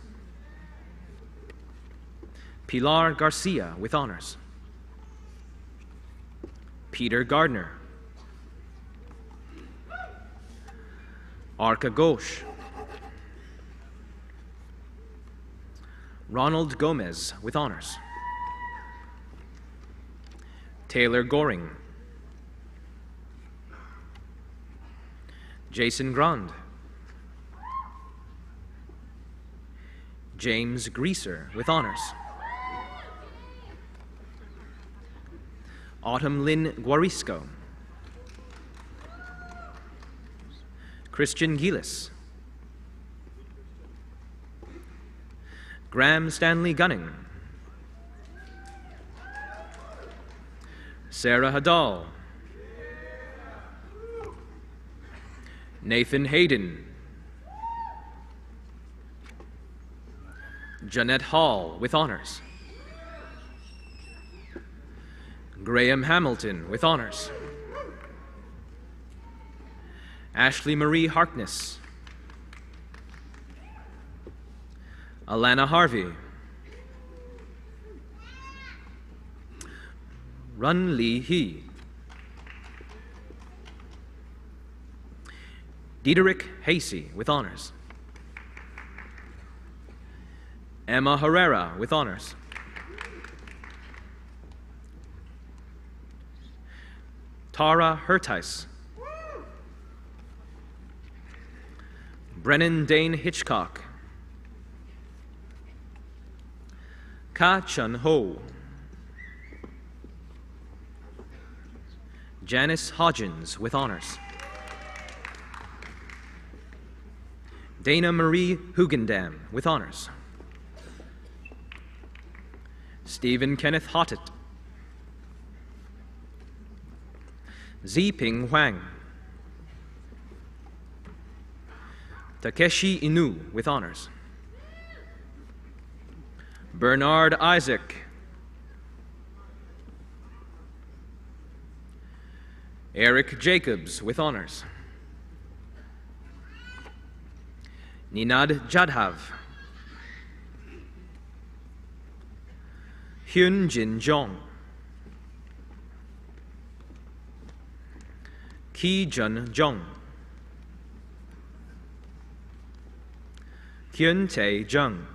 Pilar Garcia with honors. Peter Gardner. Arka Ghosh. Ronald Gomez with honors. Taylor Goring. Jason Grand. James Greaser with honors. Autumn Lynn Guarisco. Christian Gillis. Graham Stanley Gunning. Sarah Hadal. Nathan Hayden. Jeanette Hall with honors. Graham Hamilton with honors. Ashley Marie Harkness. Alana Harvey. Run Lee Hee. Diederik Hasey with honors. Emma Herrera with honors. Tara Hertice. Brennan Dane Hitchcock. Ka Chun Ho. Janice Hodgins with honors. Dana Marie Hugendam with honors. Stephen Kenneth Hottet. Ziping Huang. Takeshi Inu with honors. Bernard Isaac. Eric Jacobs with honors. Ninad Jadhav. Hyun Jin Jong. Ki Jun Jong. Hyun Tae Jung.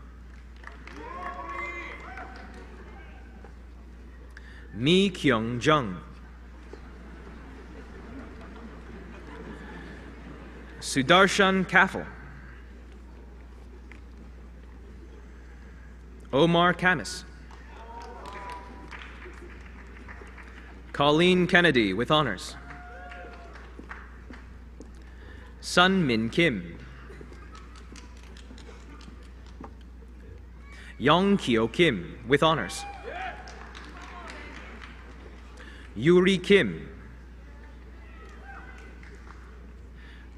Mi Kyung Jung. Sudarshan Kaffel. Omar Kamis. Colleen Kennedy with honors. Sun Min Kim. Young Kyo Kim with honors. Yuri Kim.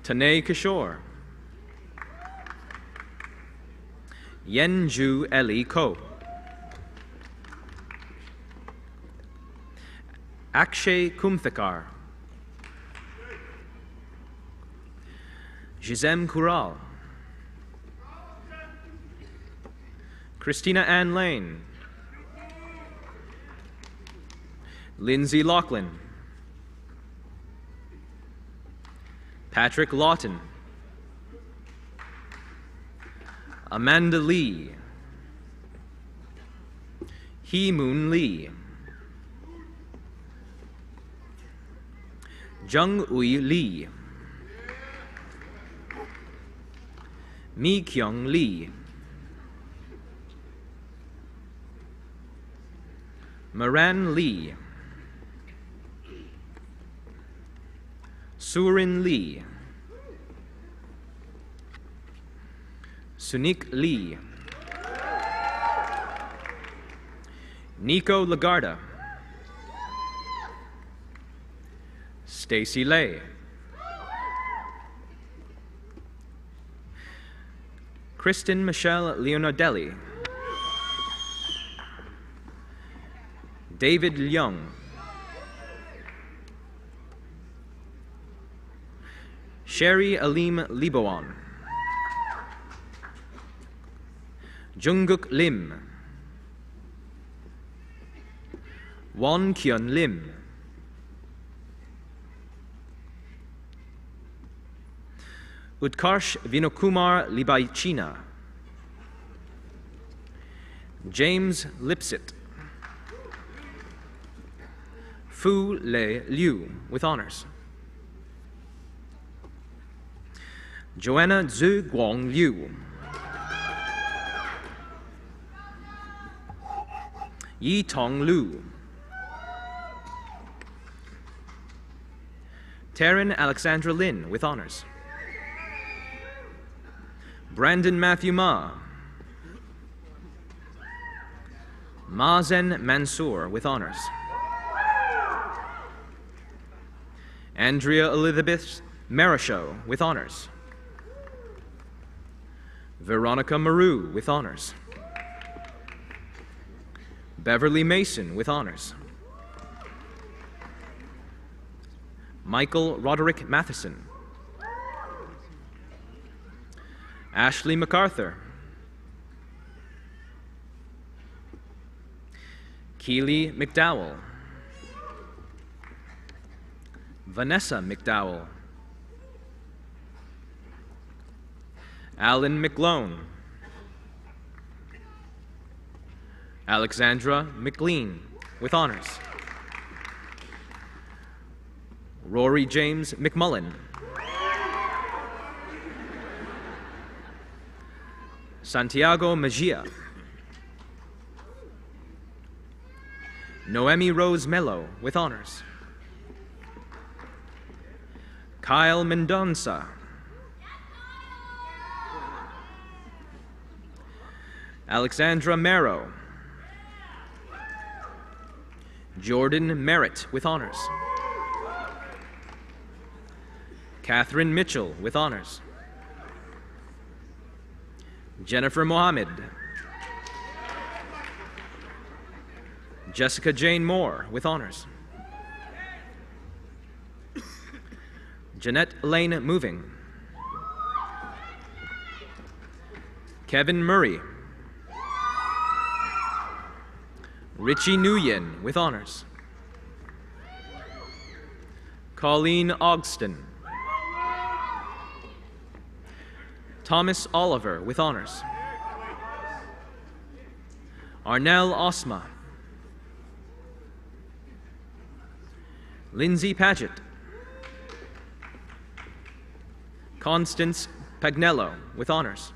Tanae Kishore. Yenju Eli Ko. Akshay Kumthekar. Gisem Kural. Christina Ann Lane. Lindsay Lachlan. Patrick Lawton. Amanda Lee. Hee Moon Lee. Jung Ui Lee. Mi Kyung Lee. Moran Lee. Surin Lee. Sunik Lee. Nico Lagarda. Stacy Lay. Kristen Michelle Leonardelli. David Young. Sherry Alim Liboan. Jungkook Lim. Won Kyun Lim. Utkarsh Vinokumar Libaichina. James Lipsit. Fu Le Liu with honors. Joanna Zhu Guang Liu. Yi Tong Lu. Taryn Alexandra Lin with honors. Brandon Matthew Ma. Mazen Mansour with honors. Andrea Elizabeth Marichaux with honors. Veronica Maru with honors. Beverly Mason with honors. Michael Roderick Matheson. Ashley MacArthur. Keely McDowell. Vanessa McDowell. Alan McLone. Alexandra McLean with honors. Rory James McMullen. Santiago Mejia. Noemi Rose Mello with honors. Kyle Mendonça. Alexandra Marrow. Jordan Merritt with honors. Catherine Mitchell with honors. Jennifer Mohammed. Jessica Jane Moore with honors. Jeanette Lane Moving. Kevin Murray. Richie Nguyen with honors. Colleen Ogston. Thomas Oliver with honors. Arnell Osma. Lindsay Paget. Constance Pagnello with honors.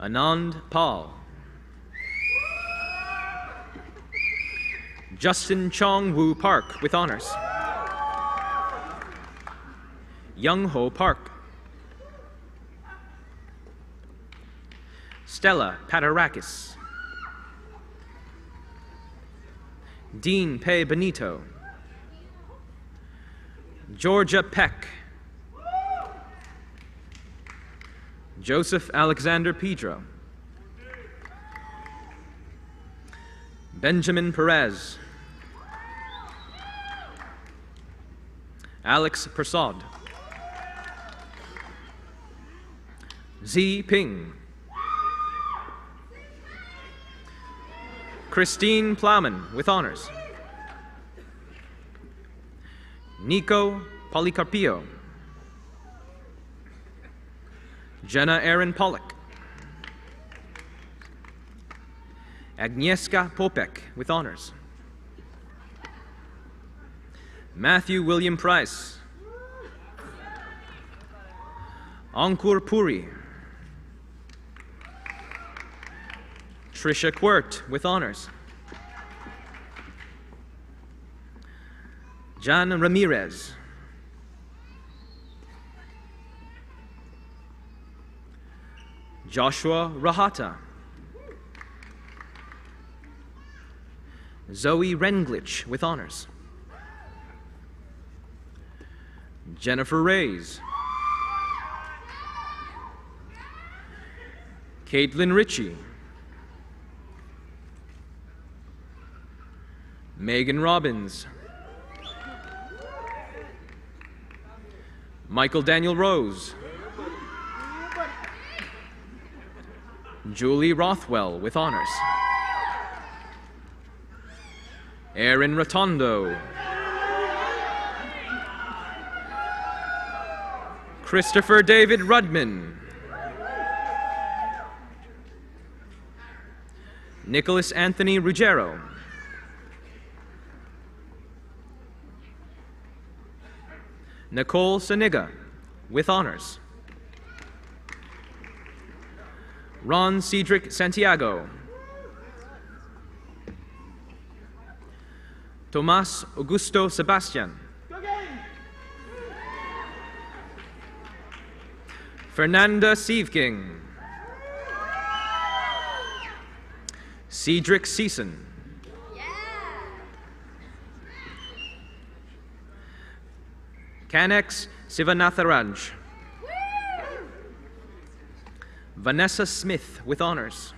Anand Paul. Justin Chong Woo Park with honors. Young Ho Park. Stella Patarakis. Dean Pei Benito. Georgia Peck. Joseph Alexander Pedro. Benjamin Perez. Alex Prasad. Z Ping. Christine Plowman with honors. Nico Policarpio. Jenna Aaron Pollock. Agnieszka Popek with honors. Matthew William Price. Ankur Puri. Trisha Quirt with honors. John Ramirez. Joshua Rahata. Zoe Renglich with honors. Jennifer Rays. Caitlin Ritchie. Megan Robbins. Michael Daniel Rose. Julie Rothwell with honors. Aaron Rotondo. Christopher David Rudman. Nicholas Anthony Ruggiero. Nicole Saniga, with honors. Ron Cedric Santiago. Tomas Augusto Sebastian. Fernanda Sievking. Cedric Season. Kanex Sivanatharaj. Vanessa Smith with honors.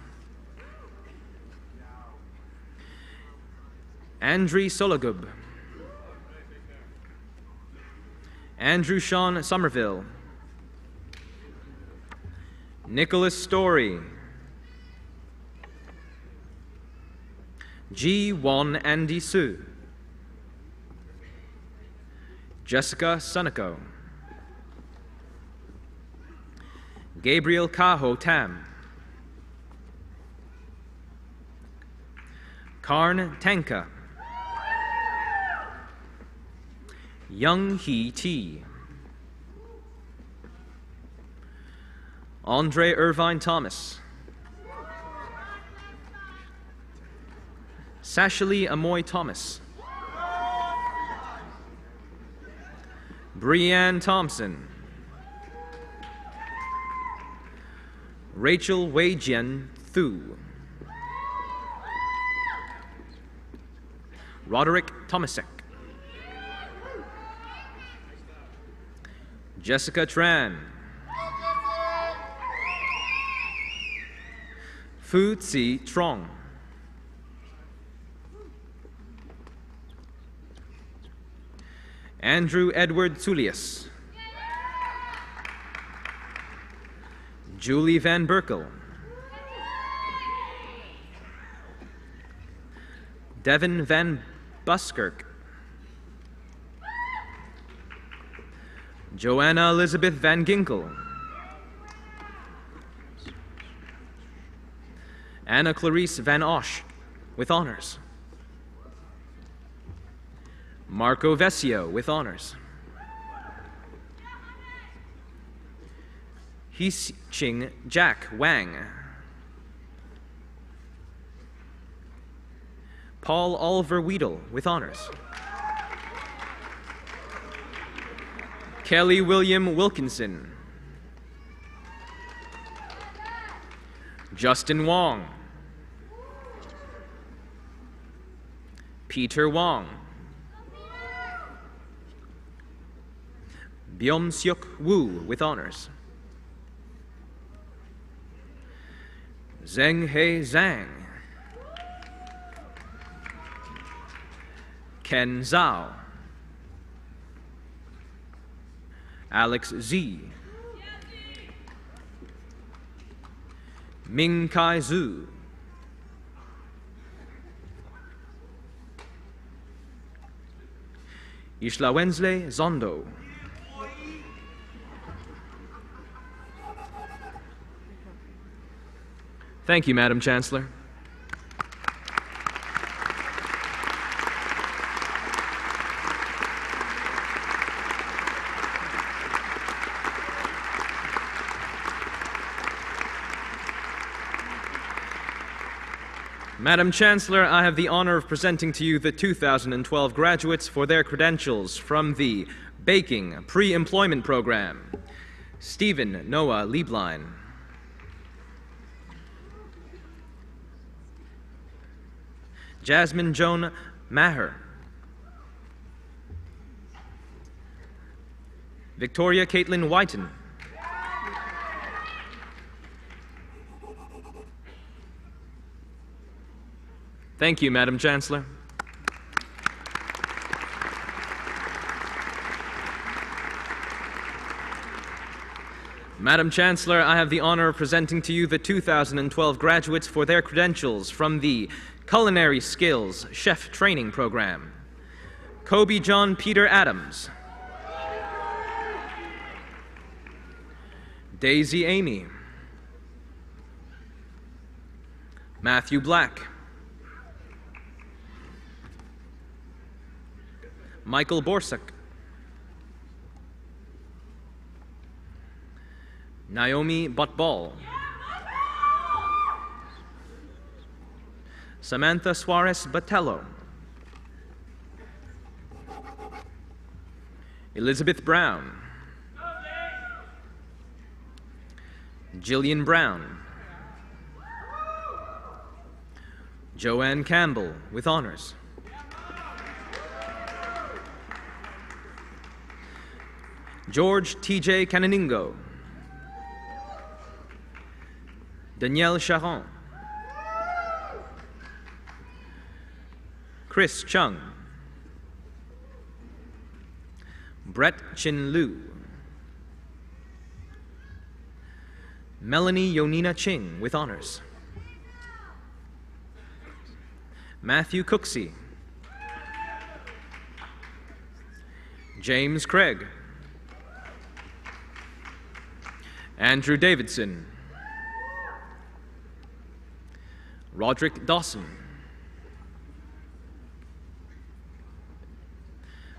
Andrew Sologub. Andrew Sean Somerville. Nicholas Story. G. Won Andy Su. Jessica Sunico. Gabriel Kaho Tam. Karn Tanka. Young Hee T. Andre Irvine Thomas. Sashali Amoy Thomas. Brianne Thompson. Rachel Wei Weijian Thu. Roderick Tomasek. Jessica Tran. Fu Tzi Trong. Andrew Edward Zulius. Julie Van Berkel. Devin Van Buskirk. Joanna Elizabeth Van Ginkel. Anna Clarice Van Osh with honors. Marco Vesio with honors. Hees Ching Jack Wang. Paul Oliver Weedle with honors. Kelly William Wilkinson. Justin Wong. Peter Wong. Byom Seok Woo with honors. Zheng He Zhang. Ken Zhao. Alex Z. Ming Kai Zhu. Ishla Wensley Zondo. Thank you, Madam Chancellor. Madam Chancellor, I have the honor of presenting to you the 2012 graduates for their credentials from the Baking Pre Employment Program. Stephen Noah Lieblein. Jasmine Joan Maher. Victoria Caitlin Whiten. Thank you, Madam Chancellor. Madam Chancellor, I have the honor of presenting to you the 2012 graduates for their credentials from the Culinary Skills Chef Training Program. Kobe John Peter Adams. Daisy Amy. Matthew Black. Michael Borsak. Naomi Butball. Samantha Suarez Batello. Elizabeth Brown. Jillian Brown. Joanne Campbell with honors. George T.J. Cananingo. Danielle Charon. Chris Chung. Brett Chin Lu. Melanie Yonina Ching with honors. Matthew Cooksey. James Craig. Andrew Davidson. Roderick Dawson.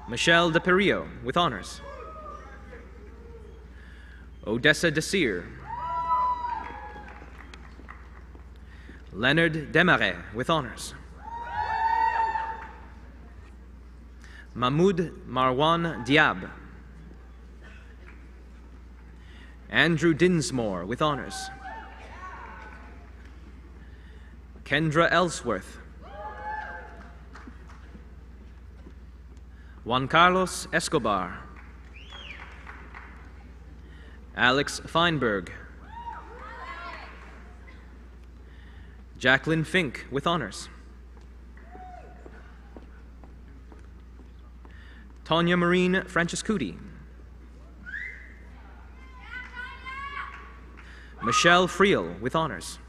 Michelle De Perio with honors. Odessa Desir. Leonard Desmarais with honors. Mahmoud Marwan Diab. Andrew Dinsmore with honors. Kendra Ellsworth. Juan Carlos Escobar. Alex Feinberg. Jacqueline Fink with honors. Tanya Marine Francescuti. Michelle Friel with honors.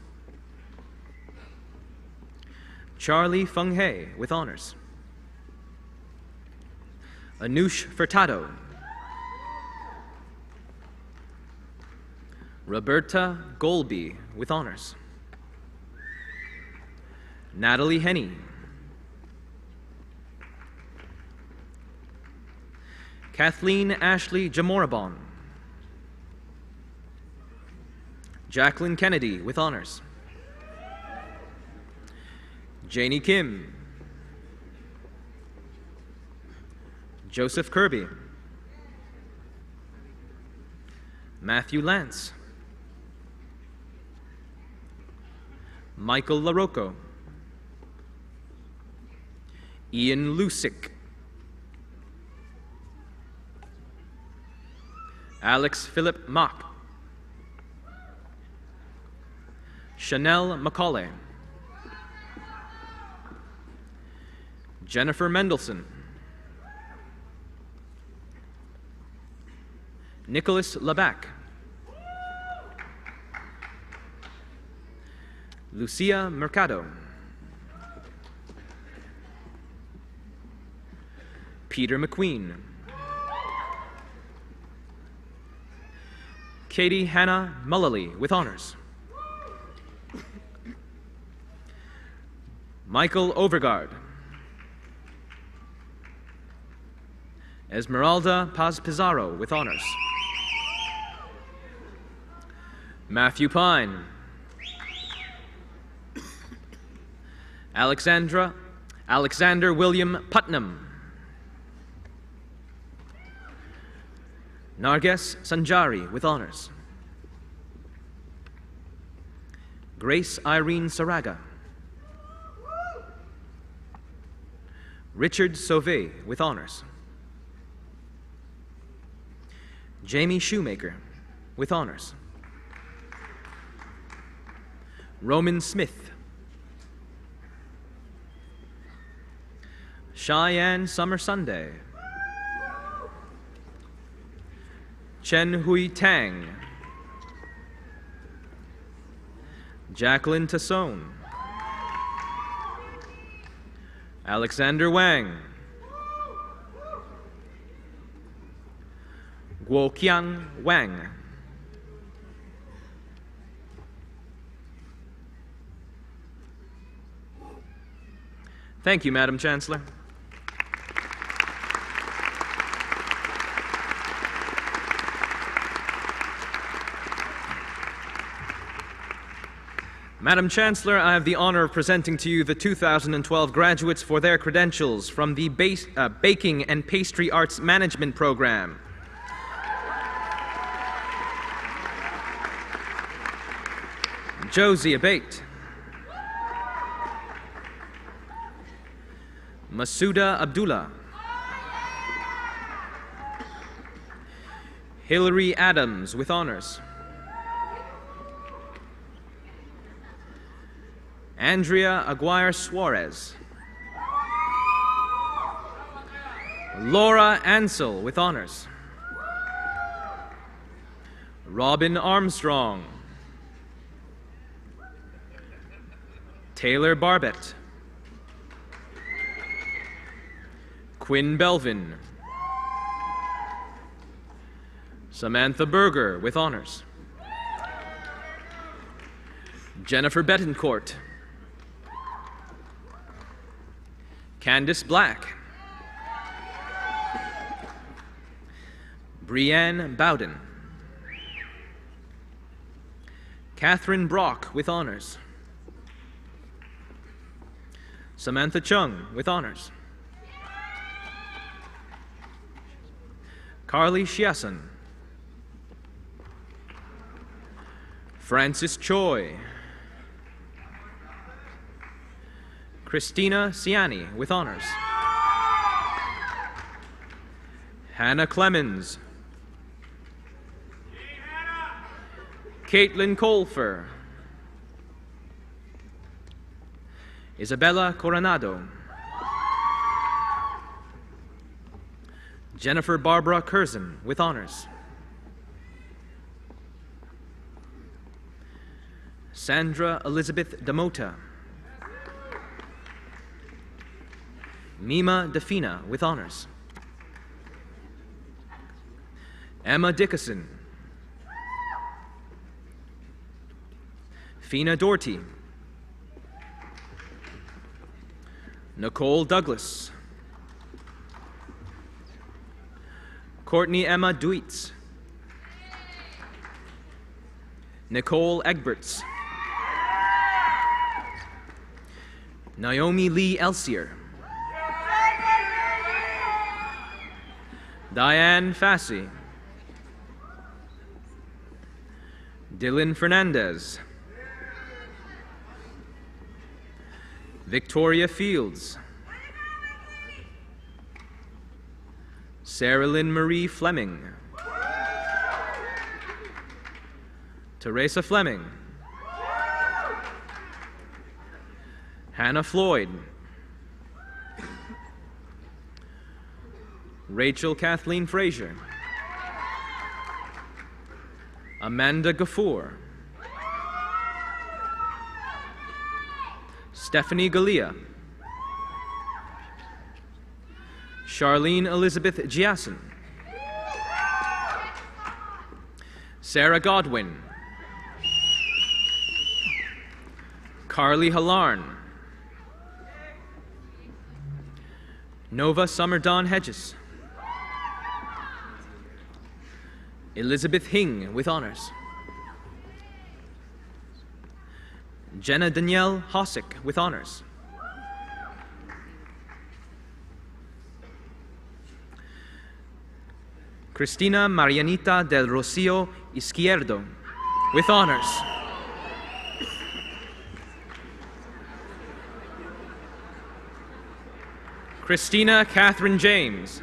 Charlie Feng He with honors. Anush Furtado. Roberta Golby with honors. Natalie Henney. Kathleen Ashley Jamorabon. Jacqueline Kennedy with honors. Janie Kim. Joseph Kirby. Matthew Lance. Michael LaRocco. Ian Lusick. Alex Philip Mock. Chanel McCauley. Jennifer Mendelson. Nicholas Laback. Lucia Mercado. Peter McQueen. Katie Hannah Mullally with honors. Michael Overgard. Esmeralda Paz Pizarro with honors. Matthew Pine. Alexandra Alexander William Putnam. Narges Sanjari with honors. Grace Irene Saraga. Richard Sauvé with honors. Jamie Shoemaker with honors. Roman Smith. Cheyenne Summer Sunday. Chen Hui Tang. Jacqueline Tassone. Alexander Wang. Guoqiang Wang. Thank you, Madam Chancellor. Madam Chancellor, I have the honor of presenting to you the 2012 graduates for their credentials from the uh, Baking and Pastry Arts Management Program. Josie Abate. Masuda Abdullah. Hillary Adams with honors. Andrea Aguirre Suarez. Laura Ansel with honors. Robin Armstrong. Taylor Barbett. Quinn Belvin. Samantha Berger with honors. Jennifer Betancourt. Candice Black. Brianne Bowden. Catherine Brock with honors. Samantha Chung with honors. Carly Shiasen. Francis Choi. Christina Ciani with honors. Hannah Clemens. Caitlin Colfer. Isabella Coronado. Jennifer Barbara Curzon with honors. Sandra Elizabeth Damota. Mima Defina with honors. Emma Dickinson. Fina Doherty. Nicole Douglas. Courtney Emma Duitz. Nicole Egberts. Naomi Lee Elsier. Diane Fassy. Dylan Fernandez. Victoria Fields. Sarah Lynn Marie Fleming. Teresa Fleming. Hannah Floyd. Rachel Kathleen Frazier. Amanda Gafour. Stephanie Galia. Charlene Elizabeth Giasson, Sarah Godwin. Carly Halarn. Nova Summer Dawn Hedges. Elizabeth Hing with honors. Jenna Danielle Hossick with honors. Cristina Marianita del Rocio Izquierdo with honors. Christina Catherine James.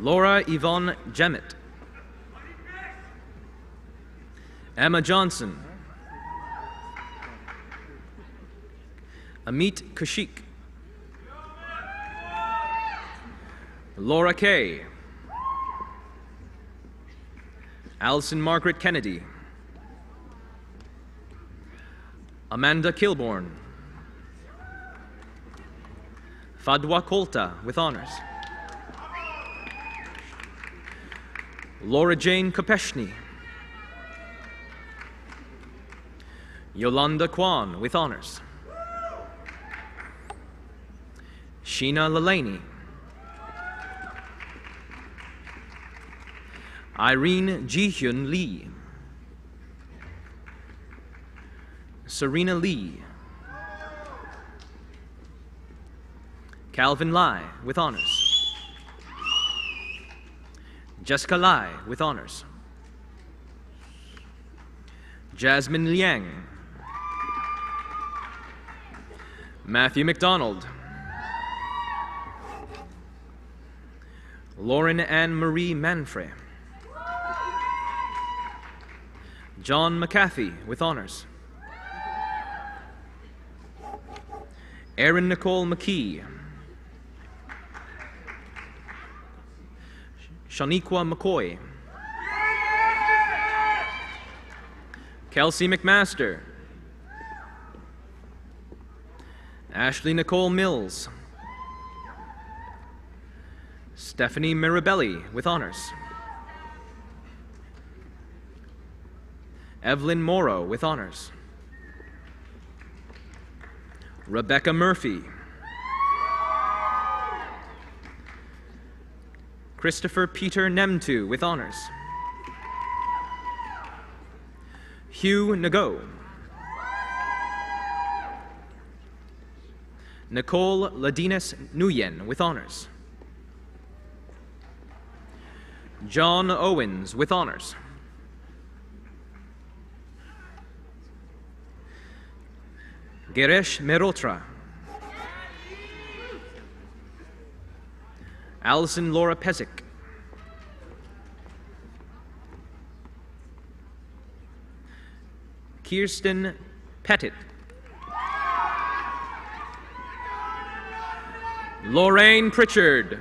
Laura Yvonne Jemmett. Emma Johnson. Amit Kashik. Laura Kay. Allison Margaret Kennedy. Amanda Kilborn. Fadwa Kolta with honors. Laura Jane Kopeshny. Yolanda Kwan with honors. Sheena Lelaney. Irene Jihyun Lee. Serena Lee. Calvin Lai with honors. Jessica Lai with honors. Jasmine Liang. Matthew McDonald. Lauren Anne Marie Manfrey. John McCaffey with honors. Erin Nicole McKee. Shaniqua McCoy. Kelsey McMaster. Ashley Nicole Mills. Stephanie Mirabelli with honors. Evelyn Morrow with honors. Rebecca Murphy. Christopher Peter Nemtu with honors. Hugh Nago. Nicole Ladinas Nguyen with honors. John Owens with honors. Geresh Merotra. Allison Laura Pezic. Kirsten Pettit. Lorraine Pritchard.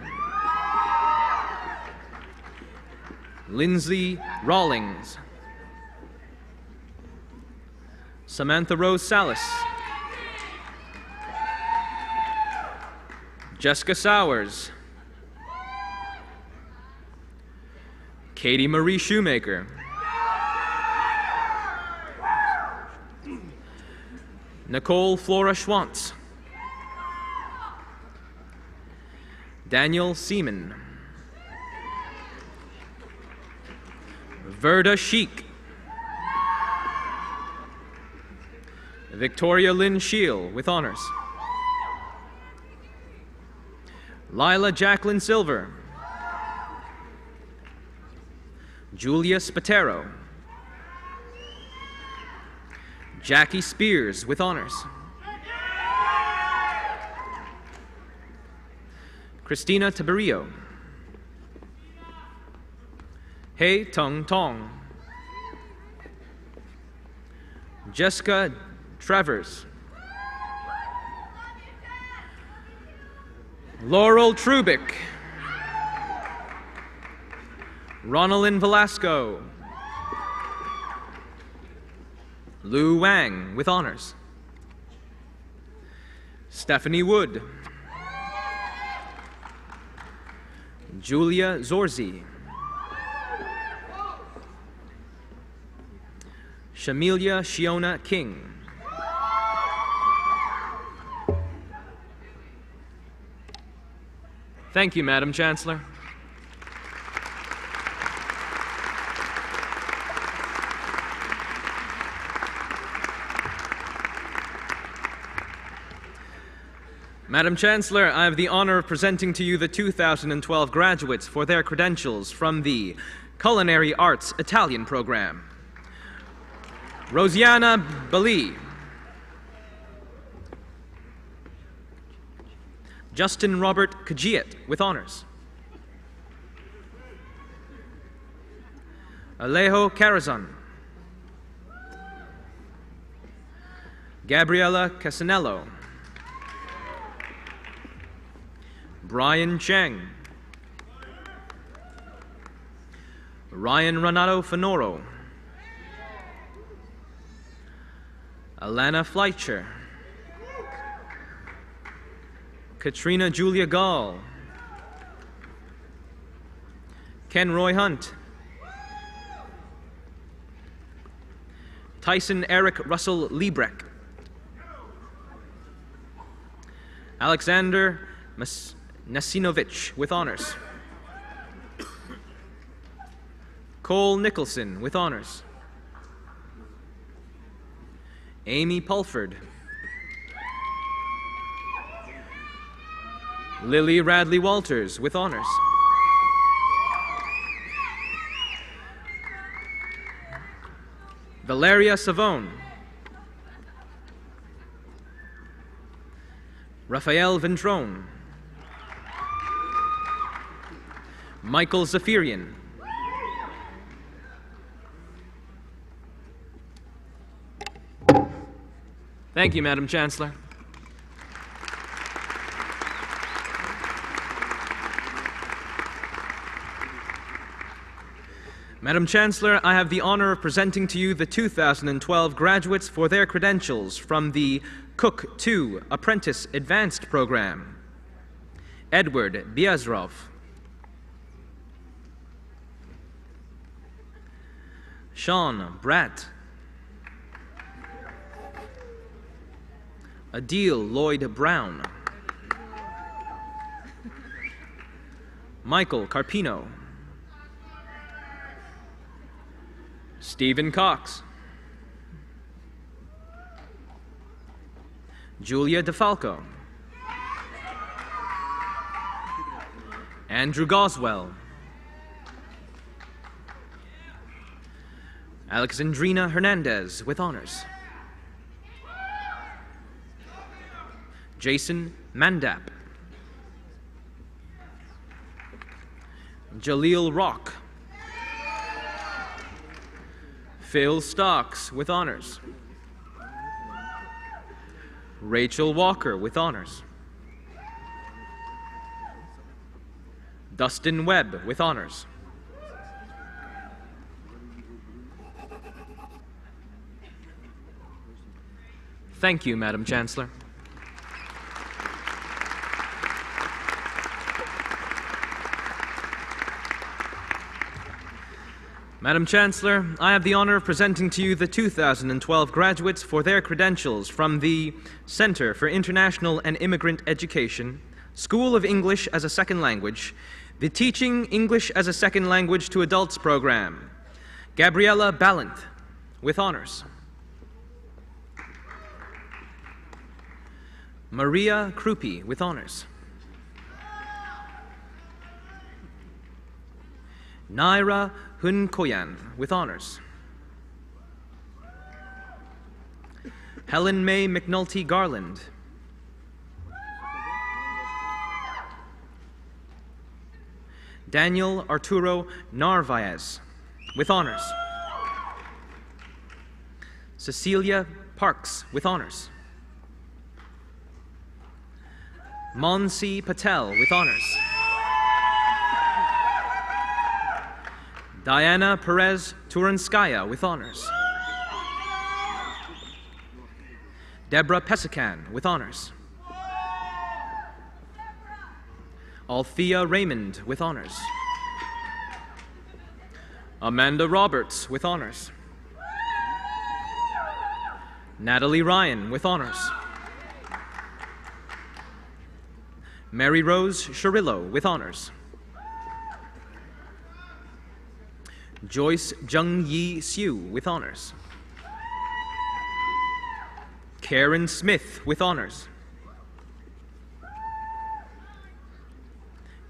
Lindsay Rawlings. Samantha Rose Salas. Jessica Sowers. Katie Marie Shoemaker. Nicole Flora Schwantz. Daniel Seaman. Verda Sheik. Victoria Lynn Scheel with honors. Lila Jacqueline Silver. Julia Spatero. Jackie Spears with honors. Christina Tabarillo. Hei Tung Tong. Jessica Travers. Laurel Trubick. Ronaldin Velasco. Lou Wang with honors. Stephanie Wood. Julia Zorzi. Shamilia Shiona King. Thank you, Madam Chancellor. Madam Chancellor, I have the honor of presenting to you the 2012 graduates for their credentials from the Culinary Arts Italian program. Rosiana Bali. Justin Robert Kajiet with honors. Alejo Carazon. Gabriela Casanello. Brian Cheng. Ryan Renato Fenoro. Alana Fleischer. Katrina Julia Gall. Ken Roy Hunt. Tyson Eric Russell Liebrecht. Alexander Mas- Nasinovich with honors. Cole Nicholson with honors. Amy Pulford. Lily Radley Walters with honors. Valeria Savone. Raphael Ventrone. Michael Zafirian. Thank you, Madam Chancellor. Madam Chancellor, I have the honor of presenting to you the 2012 graduates for their credentials from the Cook 2 Apprentice Advanced Program. Edward Biazrov. Sean Bratt. Adil Lloyd Brown. Michael Carpino. Stephen Cox. Julia DeFalco. Andrew Goswell. Alexandrina Hernandez with honors. Jason Mandap. Jaleel Rock. Phil Stocks with honors. Rachel Walker with honors. Dustin Webb with honors. Thank you, Madam Chancellor. Madam Chancellor, I have the honor of presenting to you the 2012 graduates for their credentials from the Center for International and Immigrant Education, School of English as a Second Language, the Teaching English as a Second Language to Adults program. Gabriella Ballant, with honors. Maria Krupi, with honors. Naira Hun Koyan, with honors. Helen May McNulty Garland. Daniel Arturo Narvaez, with honors. Cecilia Parks, with honors. Monsi Patel, with honors. Diana Perez Turanskaya, with honors. Deborah Pesican, with honors. Althea Raymond, with honors. Amanda Roberts, with honors. Natalie Ryan, with honors. Mary Rose Sharillo, with honors. Joyce Jung Yi Siu, with honors. Karen Smith, with honors.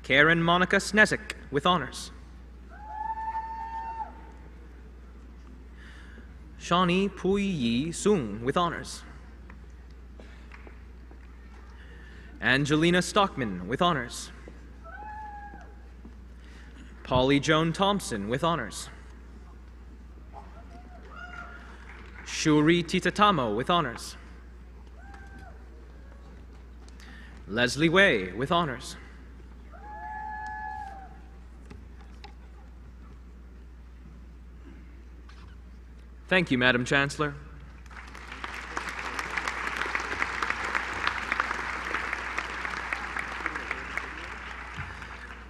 Karen Monica Snezik, with honors. Shawnee Pui Yi Sung, with honors. Angelina Stockman, with honors. Polly Joan Thompson, with honors. Shuri Titatamo, with honors. Leslie Way, with honors. Thank you, Madam Chancellor.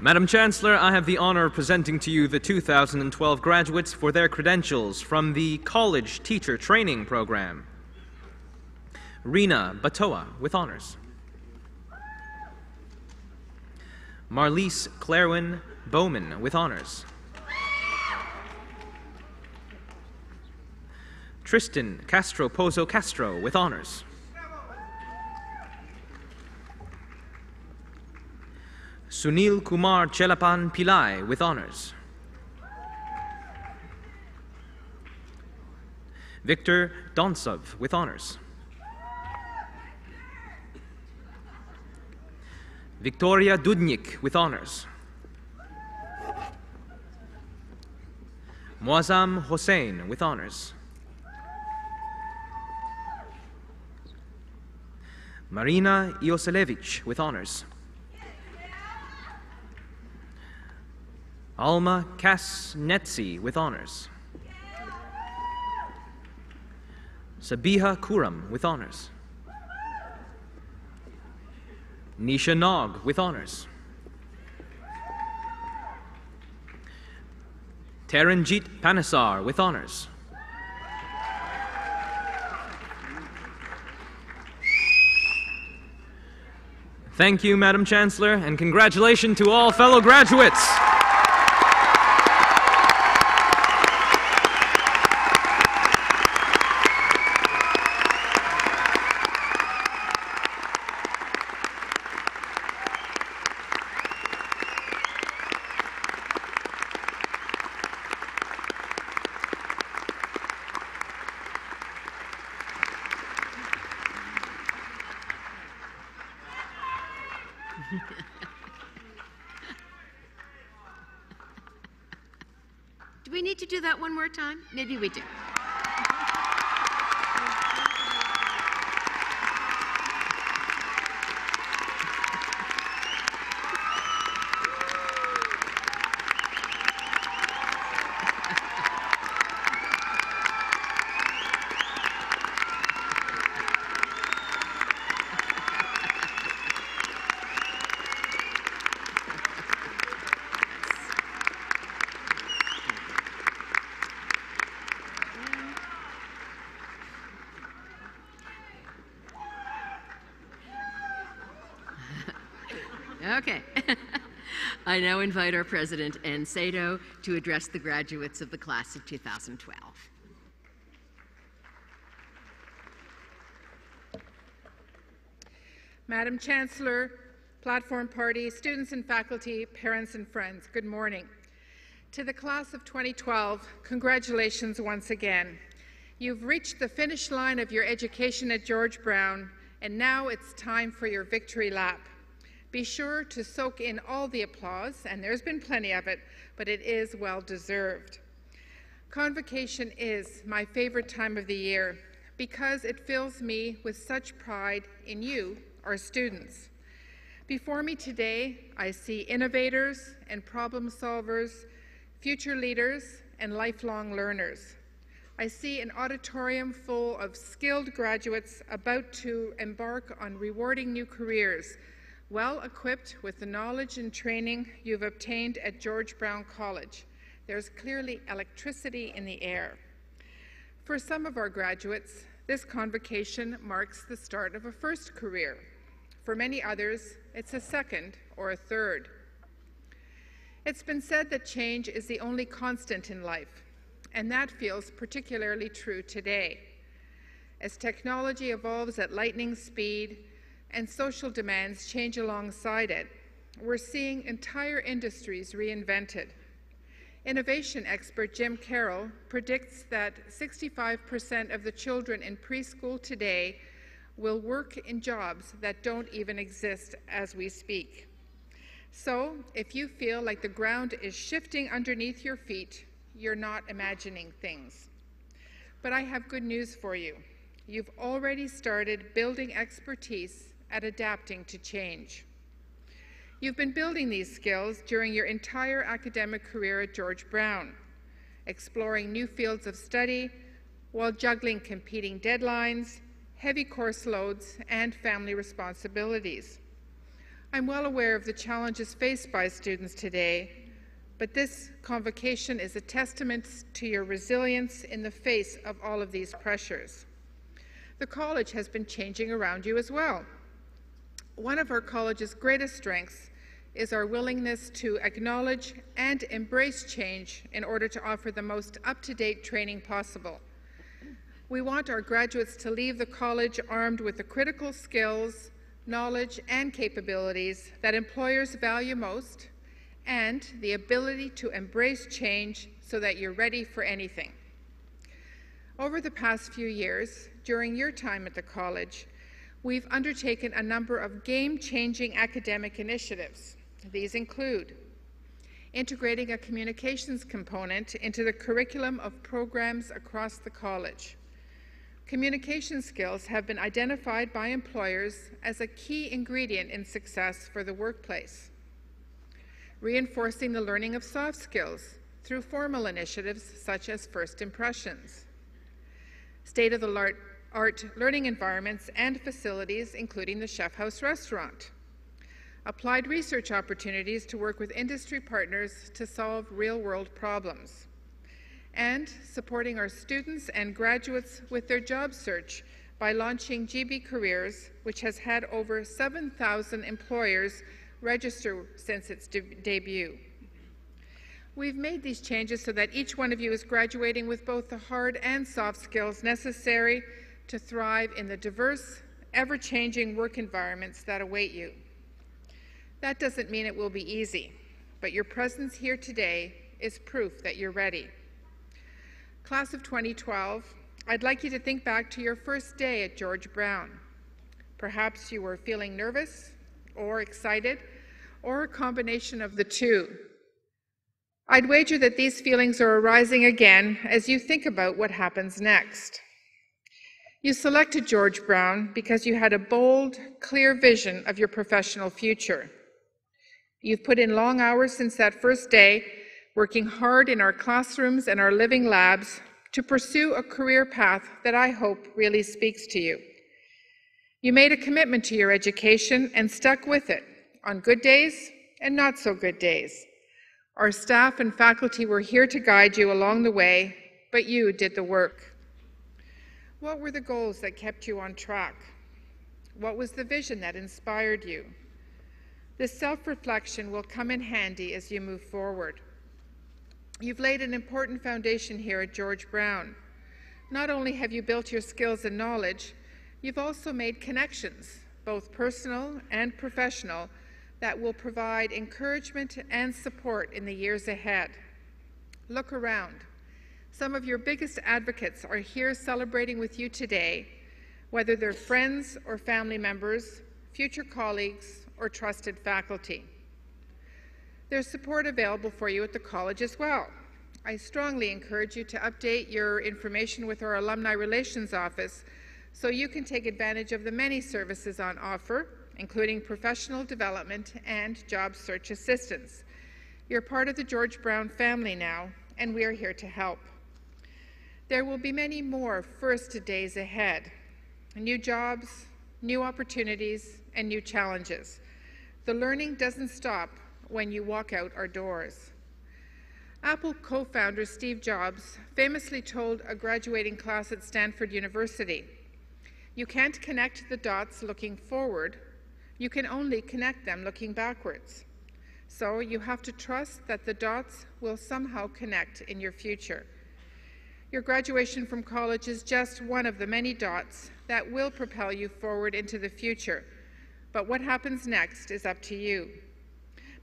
Madam Chancellor, I have the honor of presenting to you the 2012 graduates for their credentials from the College Teacher Training Program. Rena Batoa with honors. Marlise Clairwin Bowman with honors. Tristan Castro Pozo Castro with honors. Sunil Kumar Chelapan Pillai with honors. Victor Donsov with honors. Victoria Dudnik with honors. Muazzam Hossein with honors. Marina Ioselevich with honors. Alma Kasnetsi with honors. Sabiha Kuram with honors. Nisha Nog with honors. Taranjit Panasar with honors. Thank you, Madam Chancellor, and congratulations to all fellow graduates. Do we need to more time? Maybe we do. Okay. <laughs> I now invite our president, Anne Sado, to address the graduates of the class of 2012. Madam Chancellor, Platform Party, students and faculty, parents and friends, good morning. To the class of 2012, congratulations once again. You've reached the finish line of your education at George Brown, and now it's time for your victory lap. Be sure to soak in all the applause, and there's been plenty of it, but it is well deserved. Convocation is my favorite time of the year because it fills me with such pride in you, our students. Before me today, I see innovators and problem solvers, future leaders, and lifelong learners. I see an auditorium full of skilled graduates about to embark on rewarding new careers, well equipped with the knowledge and training you've obtained at George Brown College. There's clearly electricity in the air. For some of our graduates, this convocation marks the start of a first career. For many others, it's a second or a third. It's been said that change is the only constant in life, and that feels particularly true today. As technology evolves at lightning speed and social demands change alongside it, we're seeing entire industries reinvented. Innovation expert Jim Carroll predicts that 65% of the children in preschool today will work in jobs that don't even exist as we speak. So, if you feel like the ground is shifting underneath your feet, you're not imagining things. But I have good news for you. You've already started building expertise at adapting to change. You've been building these skills during your entire academic career at George Brown, exploring new fields of study while juggling competing deadlines, heavy course loads, and family responsibilities. I'm well aware of the challenges faced by students today, but this convocation is a testament to your resilience in the face of all of these pressures. The college has been changing around you as well. One of our college's greatest strengths is our willingness to acknowledge and embrace change in order to offer the most up to date training possible. We want our graduates to leave the college armed with the critical skills, knowledge, and capabilities that employers value most, and the ability to embrace change so that you're ready for anything. Over the past few years, during your time at the college, we've undertaken a number of game changing academic initiatives. These include integrating a communications component into the curriculum of programs across the college. Communication skills have been identified by employers as a key ingredient in success for the workplace. Reinforcing the learning of soft skills through formal initiatives such as First Impressions. State of the art learning environments and facilities, including the Chef House restaurant. Applied research opportunities to work with industry partners to solve real world problems and supporting our students and graduates with their job search by launching GB Careers, which has had over 7,000 employers register since its de debut. We've made these changes so that each one of you is graduating with both the hard and soft skills necessary to thrive in the diverse, ever changing work environments that await you. That doesn't mean it will be easy, but your presence here today is proof that you're ready. Class of 2012, I'd like you to think back to your first day at George Brown. Perhaps you were feeling nervous or excited or a combination of the two. I'd wager that these feelings are arising again as you think about what happens next. You selected George Brown because you had a bold, clear vision of your professional future. You've put in long hours since that first day working hard in our classrooms and our living labs to pursue a career path that I hope really speaks to you. You made a commitment to your education and stuck with it on good days and not so good days. Our staff and faculty were here to guide you along the way, but you did the work. What were the goals that kept you on track? What was the vision that inspired you? This self reflection will come in handy as you move forward. You've laid an important foundation here at George Brown. Not only have you built your skills and knowledge, you've also made connections, both personal and professional, that will provide encouragement and support in the years ahead. Look around. Some of your biggest advocates are here celebrating with you today, whether they're friends or family members, future colleagues, or trusted faculty. There's support available for you at the college as well. I strongly encourage you to update your information with our Alumni Relations Office so you can take advantage of the many services on offer, including professional development and job search assistance. You're part of the George Brown family now, and we are here to help. There will be many more first days ahead new jobs, new opportunities, and new challenges. The learning doesn't stop when you walk out our doors. Apple co founder Steve Jobs famously told a graduating class at Stanford University You can't connect the dots looking forward, you can only connect them looking backwards. So you have to trust that the dots will somehow connect in your future. Your graduation from college is just one of the many dots that will propel you forward into the future. But what happens next is up to you.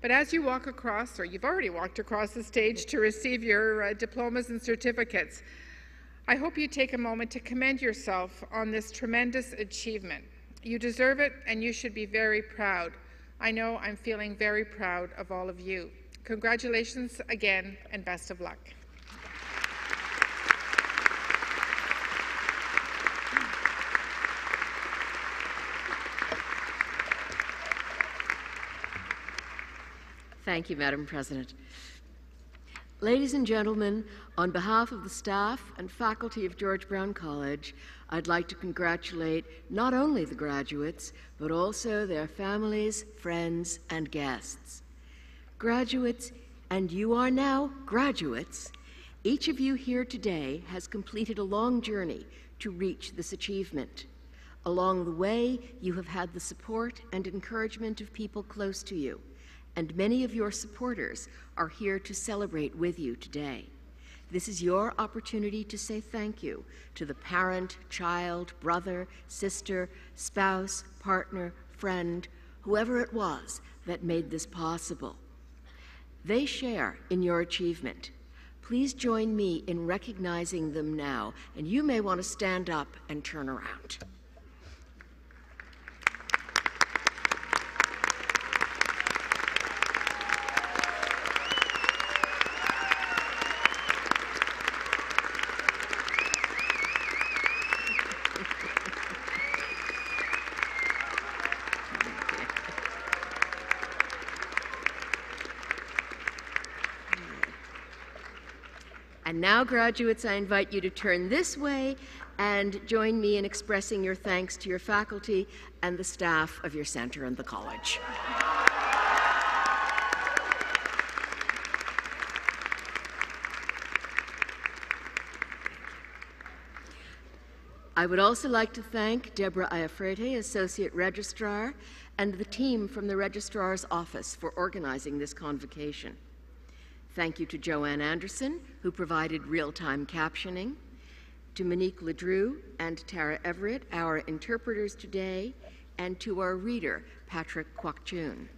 But as you walk across, or you've already walked across the stage to receive your uh, diplomas and certificates, I hope you take a moment to commend yourself on this tremendous achievement. You deserve it, and you should be very proud. I know I'm feeling very proud of all of you. Congratulations again, and best of luck. Thank you, Madam President. Ladies and gentlemen, on behalf of the staff and faculty of George Brown College, I'd like to congratulate not only the graduates, but also their families, friends, and guests. Graduates, and you are now graduates, each of you here today has completed a long journey to reach this achievement. Along the way, you have had the support and encouragement of people close to you, and many of your supporters are here to celebrate with you today. This is your opportunity to say thank you to the parent, child, brother, sister, spouse, partner, friend, whoever it was that made this possible. They share in your achievement. Please join me in recognizing them now, and you may want to stand up and turn around. And graduates, I invite you to turn this way and join me in expressing your thanks to your faculty and the staff of your center and the college. I would also like to thank Deborah Iafrete, Associate Registrar, and the team from the Registrar's Office for organizing this convocation. Thank you to Joanne Anderson, who provided real time captioning, to Monique Ledrew and Tara Everett, our interpreters today, and to our reader, Patrick Kwakchun.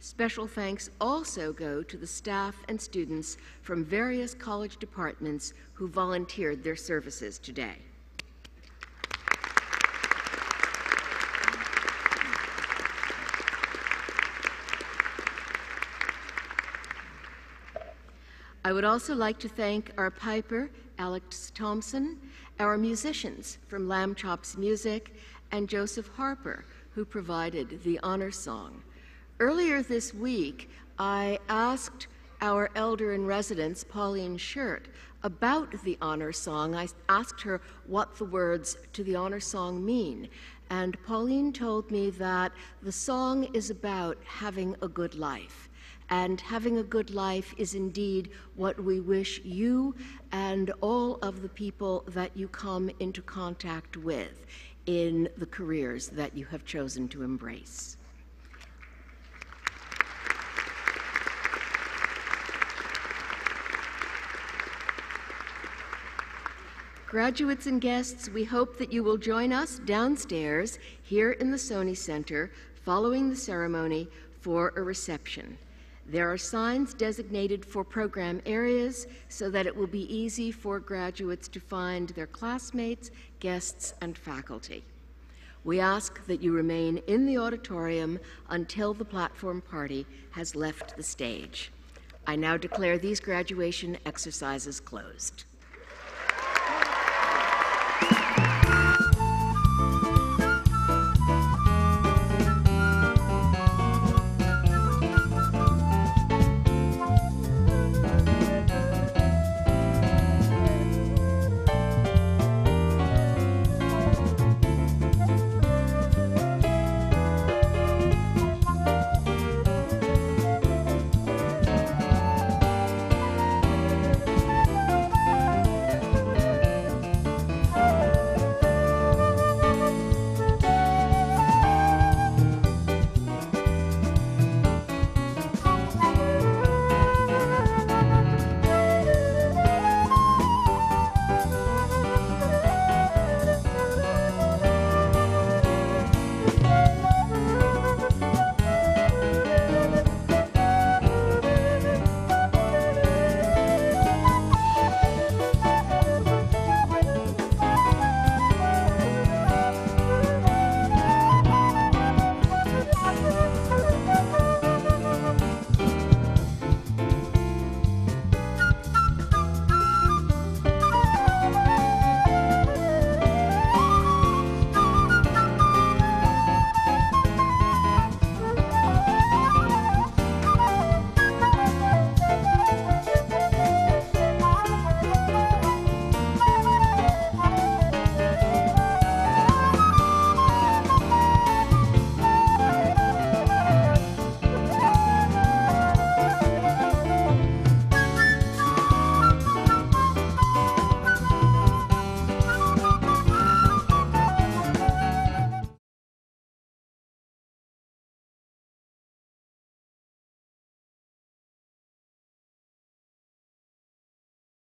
Special thanks also go to the staff and students from various college departments who volunteered their services today. I would also like to thank our piper, Alex Thompson, our musicians from Lamb Chops Music, and Joseph Harper, who provided the honor song. Earlier this week, I asked our elder in residence, Pauline Shirt, about the honor song. I asked her what the words to the honor song mean. And Pauline told me that the song is about having a good life. And having a good life is indeed what we wish you and all of the people that you come into contact with in the careers that you have chosen to embrace. Graduates and guests, we hope that you will join us downstairs here in the Sony Center following the ceremony for a reception. There are signs designated for program areas so that it will be easy for graduates to find their classmates, guests, and faculty. We ask that you remain in the auditorium until the platform party has left the stage. I now declare these graduation exercises closed.